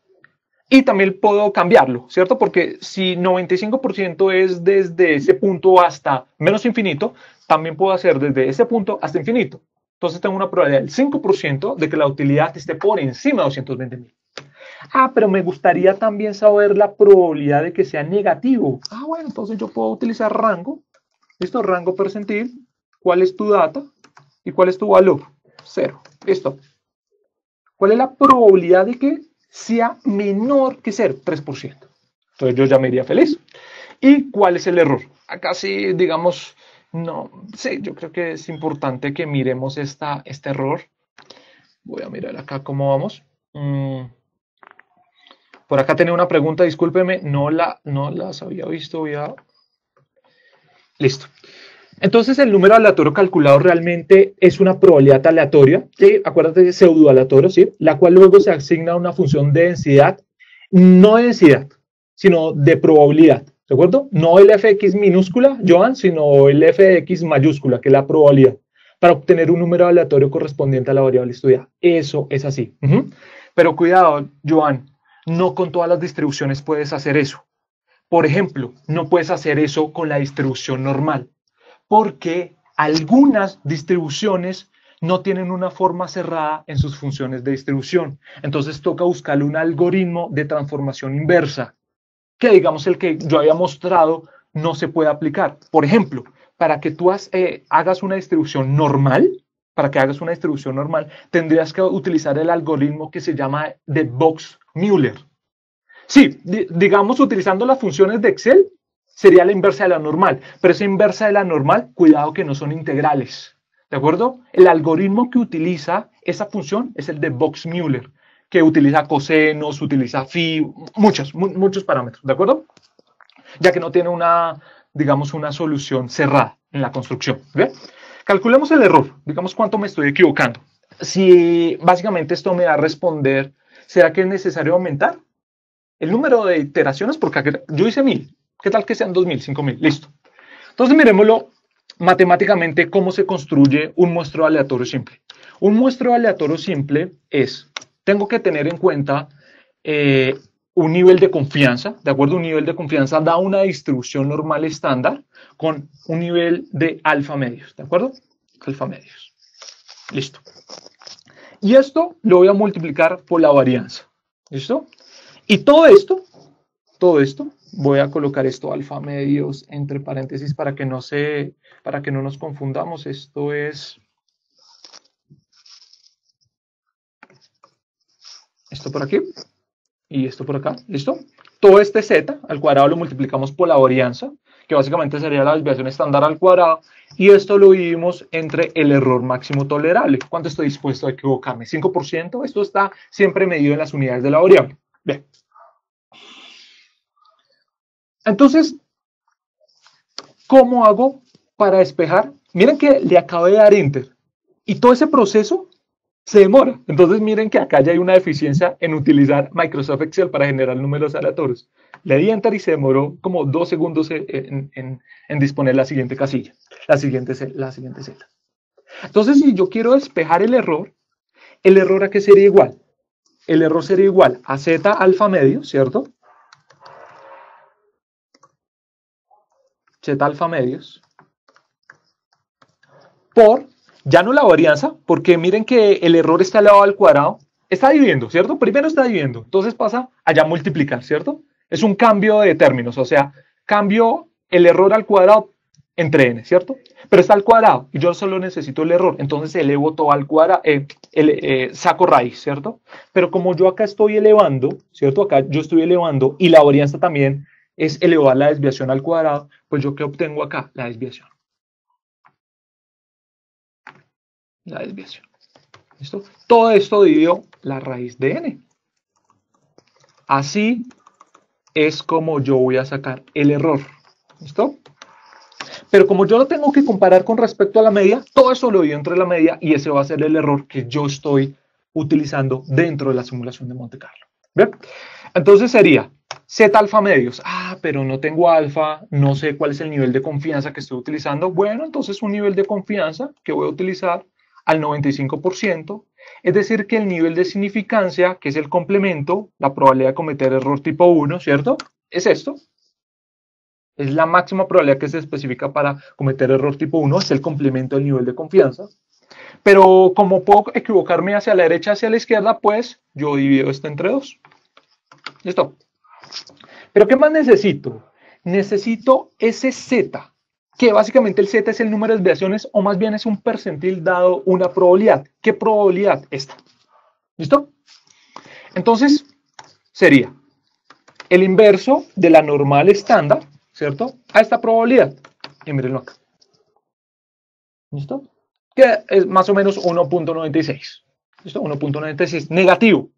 Y también puedo cambiarlo, ¿cierto? Porque si 95% es desde ese punto hasta menos infinito, también puedo hacer desde ese punto hasta infinito. Entonces tengo una probabilidad del 5% de que la utilidad esté por encima de 220.000. Ah, pero me gustaría también saber la probabilidad de que sea negativo. Ah, bueno, entonces yo puedo utilizar rango. ¿Listo? Rango percentil. ¿Cuál es tu data? ¿Y cuál es tu valor? Cero. Listo. ¿Cuál es la probabilidad de que sea menor que cero? 3%. Entonces yo ya me iría feliz. ¿Y cuál es el error? Acá sí, digamos, no, sí, yo creo que es importante que miremos esta, este error. Voy a mirar acá cómo vamos. Mm. Por acá tenía una pregunta, discúlpeme, no, la, no las había visto, Listo. Entonces el número aleatorio calculado realmente es una probabilidad aleatoria, ¿sí? acuérdate pseudo aleatorio, ¿sí? la cual luego se asigna a una función de densidad, no de densidad, sino de probabilidad, ¿de acuerdo? No el fx minúscula, Joan, sino el fx mayúscula, que es la probabilidad, para obtener un número aleatorio correspondiente a la variable estudiada. Eso es así. Pero cuidado, Joan, no con todas las distribuciones puedes hacer eso. Por ejemplo, no puedes hacer eso con la distribución normal porque algunas distribuciones no tienen una forma cerrada en sus funciones de distribución. Entonces toca buscarle un algoritmo de transformación inversa, que digamos el que yo había mostrado no se puede aplicar. Por ejemplo, para que tú eh, hagas una distribución normal, para que hagas una distribución normal, tendrías que utilizar el algoritmo que se llama de Box-Mueller. Sí, digamos utilizando las funciones de Excel, sería la inversa de la normal, pero esa inversa de la normal, cuidado que no son integrales. ¿De acuerdo? El algoritmo que utiliza esa función es el de Box-Mueller, que utiliza cosenos, utiliza phi, muchos, muchos parámetros. ¿De acuerdo? Ya que no tiene una, digamos, una solución cerrada en la construcción. Calculemos el error. Digamos cuánto me estoy equivocando. Si básicamente esto me va a responder, ¿será que es necesario aumentar el número de iteraciones? Porque yo hice mil ¿Qué tal que sean 2.000, 5.000? Listo. Entonces miremoslo matemáticamente cómo se construye un muestreo aleatorio simple. Un muestreo aleatorio simple es, tengo que tener en cuenta eh, un nivel de confianza, ¿de acuerdo? Un nivel de confianza da una distribución normal estándar con un nivel de alfa medios, ¿de acuerdo? Alfa medios. Listo. Y esto lo voy a multiplicar por la varianza. ¿Listo? Y todo esto, todo esto voy a colocar esto alfa medios entre paréntesis para que no se, para que no nos confundamos. Esto es esto por aquí y esto por acá, ¿listo? Todo este z al cuadrado lo multiplicamos por la varianza, que básicamente sería la desviación estándar al cuadrado, y esto lo dividimos entre el error máximo tolerable. ¿Cuánto estoy dispuesto a equivocarme? ¿5%? Esto está siempre medido en las unidades de la variable. Bien. Entonces, ¿cómo hago para despejar? Miren que le acabo de dar enter y todo ese proceso se demora. Entonces miren que acá ya hay una deficiencia en utilizar Microsoft Excel para generar números aleatorios. Le di enter y se demoró como dos segundos en, disponer la siguiente casilla, la siguiente, la siguiente celda. Entonces si yo quiero despejar el error, el error a qué sería igual? El error sería igual a z alfa medio, ¿cierto? z alfa medios por, ya no la varianza, porque miren que el error está elevado al cuadrado, está dividiendo, ¿cierto? Primero está dividiendo, entonces pasa allá multiplicar, ¿cierto? Es un cambio de términos, o sea, cambio el error al cuadrado entre n, ¿cierto? Pero está al cuadrado y yo solo necesito el error, entonces elevo todo al cuadrado, eh, eh, saco raíz, ¿cierto? Pero como yo acá estoy elevando, ¿cierto? Acá yo estoy elevando y la varianza también es elevar la desviación al cuadrado, pues yo qué obtengo acá? La desviación. La desviación. ¿Listo? Todo esto dividido la raíz de n. Así es como yo voy a sacar el error. ¿Listo? Pero como yo lo tengo que comparar con respecto a la media, todo eso lo divido entre la media y ese va a ser el error que yo estoy utilizando dentro de la simulación de Monte Carlo. ¿Bien? Entonces sería Z alfa medios. Ah, pero no tengo alfa, no sé cuál es el nivel de confianza que estoy utilizando. Bueno, entonces un nivel de confianza que voy a utilizar al 95%, es decir, que el nivel de significancia, que es el complemento, la probabilidad de cometer error tipo 1, ¿cierto? Es esto. Es la máxima probabilidad que se especifica para cometer error tipo 1, es el complemento del nivel de confianza. Pero como puedo equivocarme hacia la derecha, hacia la izquierda, pues yo divido esto entre 2. ¿Listo? Pero ¿qué más necesito? Necesito ese Z, que básicamente el Z es el número de desviaciones o más bien es un percentil dado una probabilidad. ¿Qué probabilidad? Esta. ¿Listo? Entonces, sería el inverso de la normal estándar, ¿cierto? A esta probabilidad. Y mírenlo acá. ¿Listo? Que es más o menos 1.96. ¿Listo? 1.96. Negativo.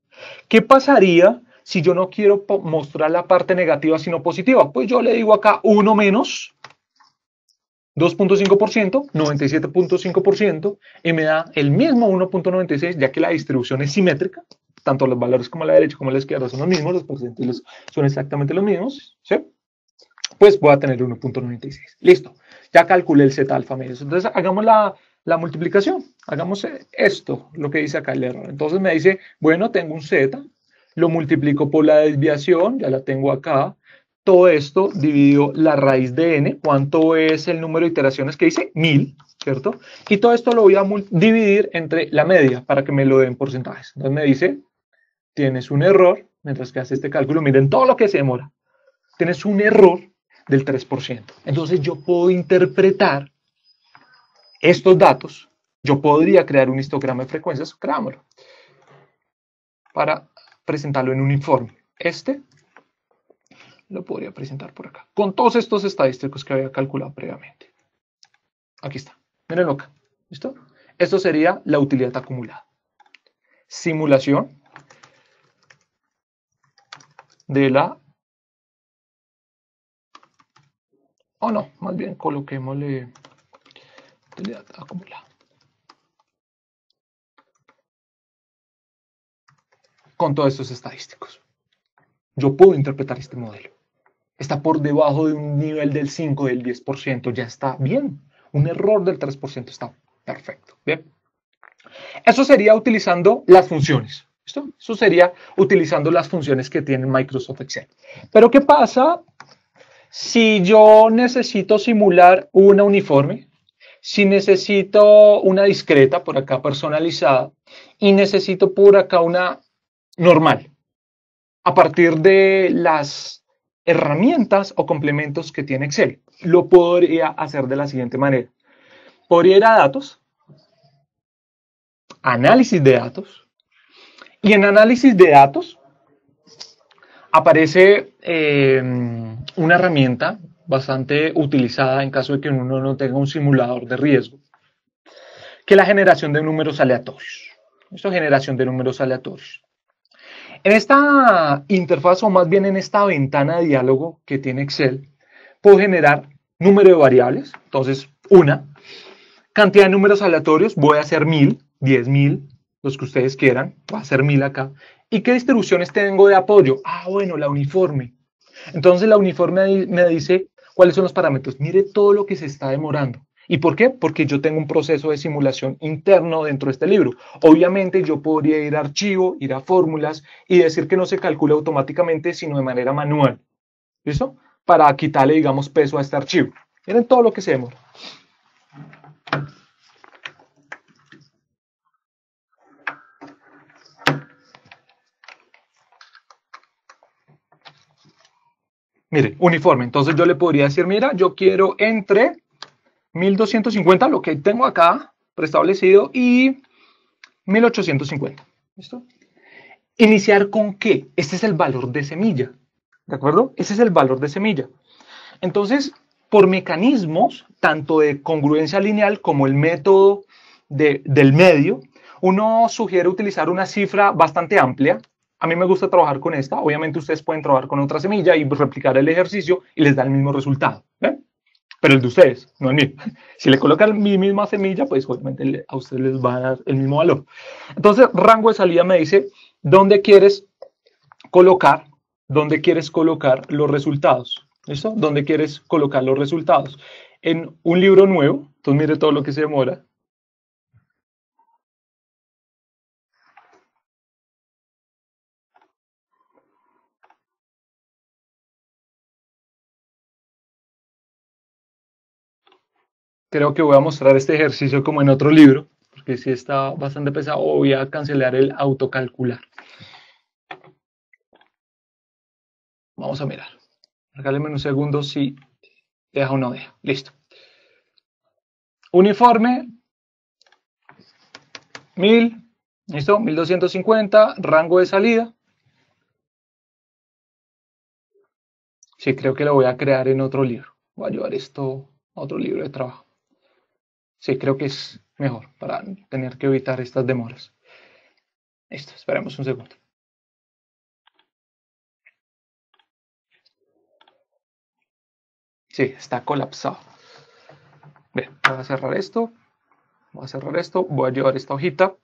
¿Qué pasaría si yo no quiero mostrar la parte negativa sino positiva? Pues yo le digo acá 1 menos 2.5%, 97.5%, y me da el mismo 1.96, ya que la distribución es simétrica, tanto los valores como la derecha como la izquierda son los mismos, los porcentiles son exactamente los mismos, ¿sí? Pues voy a tener 1.96. Listo, ya calculé el Z alfa medio. Entonces hagamos la, la multiplicación, hagamos esto, lo que dice acá el error. Entonces me dice, bueno, tengo un Z, lo multiplico por la desviación, ya la tengo acá. Todo esto dividido la raíz de n, ¿cuánto es el número de iteraciones que dice? 1000, ¿cierto? Y todo esto lo voy a dividir entre la media para que me lo den porcentajes. Entonces me dice, tienes un error, mientras que hace este cálculo, miren todo lo que se demora. Tienes un error del 3%. Entonces yo puedo interpretar estos datos, yo podría crear un histograma de frecuencias, creámoslo, para presentarlo en un informe. Este lo podría presentar por acá, con todos estos estadísticos que había calculado previamente. Aquí está, mirenlo acá, ¿listo? Esto sería la utilidad acumulada. Simulación de la... Oh, no, más bien coloquémosle utilidad acumulada. con todos estos estadísticos. Yo puedo interpretar este modelo. Está por debajo de un nivel del 5, del 10%, ya está bien. Un error del 3% está perfecto. Bien. Eso sería utilizando las funciones. ¿Listo? Eso sería utilizando las funciones que tiene Microsoft Excel. Pero ¿qué pasa si yo necesito simular una uniforme? Si necesito una discreta, por acá personalizada, y necesito por acá una normal, a partir de las herramientas o complementos que tiene Excel. Lo podría hacer de la siguiente manera. Podría ir a datos, análisis de datos, y en análisis de datos aparece eh, una herramienta bastante utilizada en caso de que uno no tenga un simulador de riesgo, que es la generación de números aleatorios. Esto es generación de números aleatorios. En esta interfaz o más bien en esta ventana de diálogo que tiene Excel, puedo generar número de variables. Entonces, una, cantidad de números aleatorios, voy a hacer mil, diez mil, los que ustedes quieran, voy a hacer mil acá. ¿Y qué distribuciones tengo de apoyo? Ah, bueno, la uniforme. Entonces la uniforme me dice cuáles son los parámetros. Mire todo lo que se está demorando. ¿Y por qué? Porque yo tengo un proceso de simulación interno dentro de este libro. Obviamente yo podría ir a archivo, ir a fórmulas y decir que no se calcula automáticamente, sino de manera manual. ¿Listo? Para quitarle, digamos, peso a este archivo. Miren todo lo que se demora. Mire, uniforme. Entonces yo le podría decir, mira, yo quiero entre 1250, lo que tengo acá preestablecido, y 1850. ¿Listo? ¿Iniciar con qué? Este es el valor de semilla. ¿De acuerdo? Ese es el valor de semilla. Entonces, por mecanismos, tanto de congruencia lineal como el método del medio, uno sugiere utilizar una cifra bastante amplia. A mí me gusta trabajar con esta. Obviamente ustedes pueden trabajar con otra semilla y replicar el ejercicio y les da el mismo resultado. ¿ven? Pero el de ustedes, no el mío. (laughs) Si le colocan mi misma semilla, pues obviamente a ustedes les va a dar el mismo valor. Entonces, rango de salida me dice dónde quieres colocar, dónde quieres colocar los resultados. ¿Listo? ¿Dónde quieres colocar los resultados? En un libro nuevo, entonces mire todo lo que se demora. Creo que voy a mostrar este ejercicio como en otro libro, porque si está bastante pesado, voy a cancelar el autocalcular. Vamos a mirar. Regáleme un segundo si deja o no deja. Listo. Uniforme, 1000, ¿listo? 1250, rango de salida. Sí, creo que lo voy a crear en otro libro. Voy a llevar esto a otro libro de trabajo. Sí, creo que es mejor para tener que evitar estas demoras. Listo, esperemos un segundo. Sí, está colapsado. Bien, voy a cerrar esto. Voy a cerrar esto. Voy a llevar esta hojita.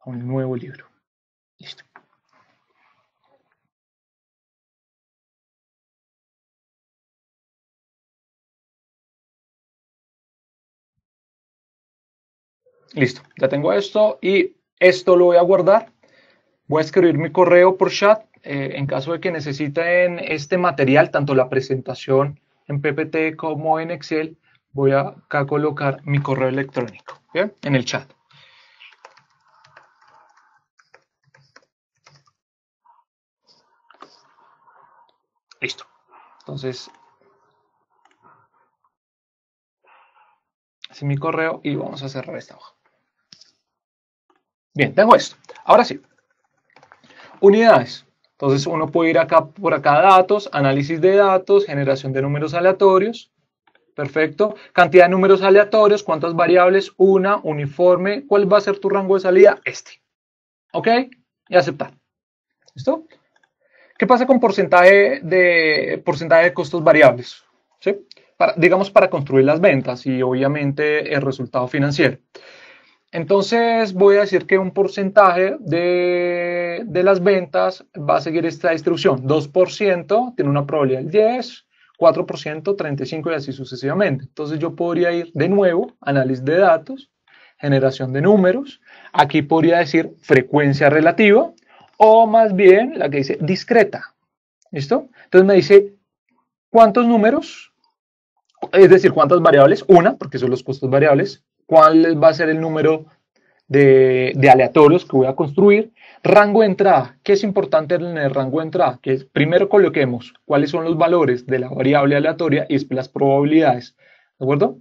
A un nuevo libro. Listo, ya tengo esto y esto lo voy a guardar. Voy a escribir mi correo por chat eh, en caso de que necesiten este material, tanto la presentación en PPT como en Excel. Voy a acá colocar mi correo electrónico ¿bien? en el chat. Listo. Entonces, así mi correo y vamos a cerrar esta hoja. Bien, tengo esto. Ahora sí. Unidades. Entonces uno puede ir acá por acá datos, análisis de datos, generación de números aleatorios. Perfecto. Cantidad de números aleatorios, cuántas variables, una, uniforme. ¿Cuál va a ser tu rango de salida? Este. ¿Ok? Y aceptar. ¿Listo? ¿Qué pasa con porcentaje de, porcentaje de costos variables? ¿Sí? digamos para construir las ventas y obviamente el resultado financiero. Entonces voy a decir que un porcentaje de, las ventas va a seguir esta distribución. 2% tiene una probabilidad del 10, 4%, 35% y así sucesivamente. Entonces yo podría ir de nuevo, análisis de datos, generación de números. Aquí podría decir frecuencia relativa o más bien la que dice discreta. ¿Listo? Entonces me dice cuántos números, es decir, cuántas variables, una, porque son los costos variables, cuál va a ser el número de, aleatorios que voy a construir. Rango de entrada. ¿Qué es importante en el rango de entrada? Que primero coloquemos cuáles son los valores de la variable aleatoria y las probabilidades. ¿De acuerdo?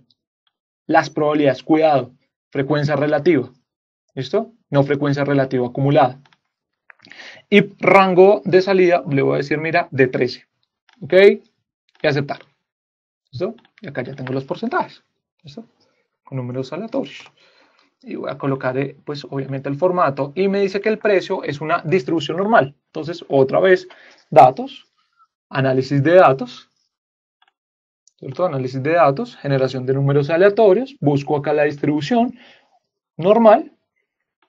Las probabilidades, cuidado. Frecuencia relativa. ¿Listo? No frecuencia relativa acumulada. Y rango de salida, le voy a decir, mira, de 13. ¿Ok? Y aceptar. ¿Listo? Y acá ya tengo los porcentajes. ¿Listo? Números aleatorios. Y voy a colocar, eh, pues obviamente el formato. Y me dice que el precio es una distribución normal. Entonces, otra vez, datos, análisis de datos. ¿Cierto? Análisis de datos, generación de números aleatorios. Busco acá la distribución normal.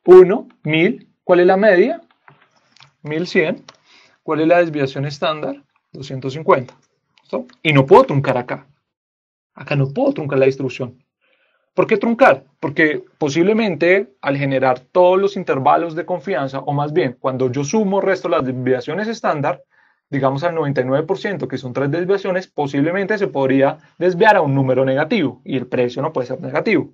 1, 1000. ¿Cuál es la media? 1100. ¿Cuál es la desviación estándar? 250. Y no puedo truncar acá. Acá no puedo truncar la distribución. ¿Por qué truncar? Porque posiblemente al generar todos los intervalos de confianza, o más bien cuando yo sumo resto las desviaciones estándar, digamos al 99%, que son tres desviaciones, posiblemente se podría desviar a un número negativo y el precio no puede ser negativo.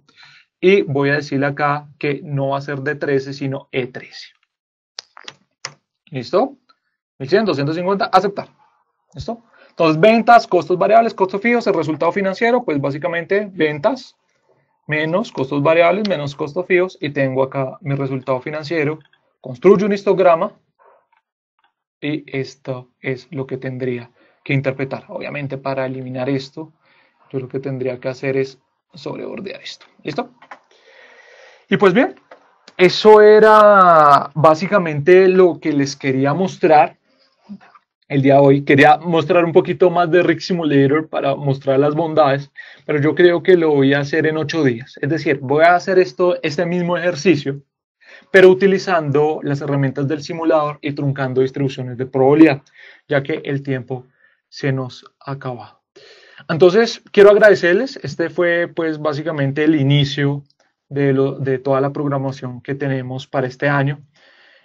Y voy a decirle acá que no va a ser D13, sino E13. ¿Listo? 1100, 250, aceptar. ¿Listo? Entonces, ventas, costos variables, costos fijos, el resultado financiero, pues básicamente ventas menos costos variables, menos costos fijos, y tengo acá mi resultado financiero. Construyo un histograma y esto es lo que tendría que interpretar. Obviamente para eliminar esto, yo lo que tendría que hacer es sobrebordear esto. ¿Listo? Y pues bien, eso era básicamente lo que les quería mostrar el día de hoy. Quería mostrar un poquito más de Rick Simulator para mostrar las bondades, pero yo creo que lo voy a hacer en ocho días. Es decir, voy a hacer esto, este mismo ejercicio, pero utilizando las herramientas del simulador y truncando distribuciones de probabilidad, ya que el tiempo se nos ha acabado. Entonces, quiero agradecerles. Este fue, pues, básicamente el inicio de, lo, de toda la programación que tenemos para este año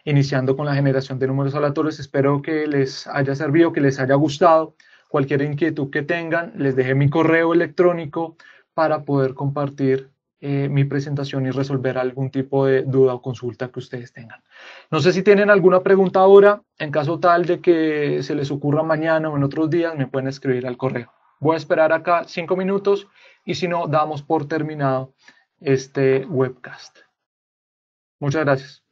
iniciando con la generación de números aleatorios. Espero que les haya servido, que les haya gustado. Cualquier inquietud que tengan, les dejé mi correo electrónico para poder compartir eh, mi presentación y resolver algún tipo de duda o consulta que ustedes tengan. No sé si tienen alguna pregunta ahora. En caso tal de que se les ocurra mañana o en otros días, me pueden escribir al correo. Voy a esperar acá cinco minutos y si no, damos por terminado este webcast. Muchas gracias.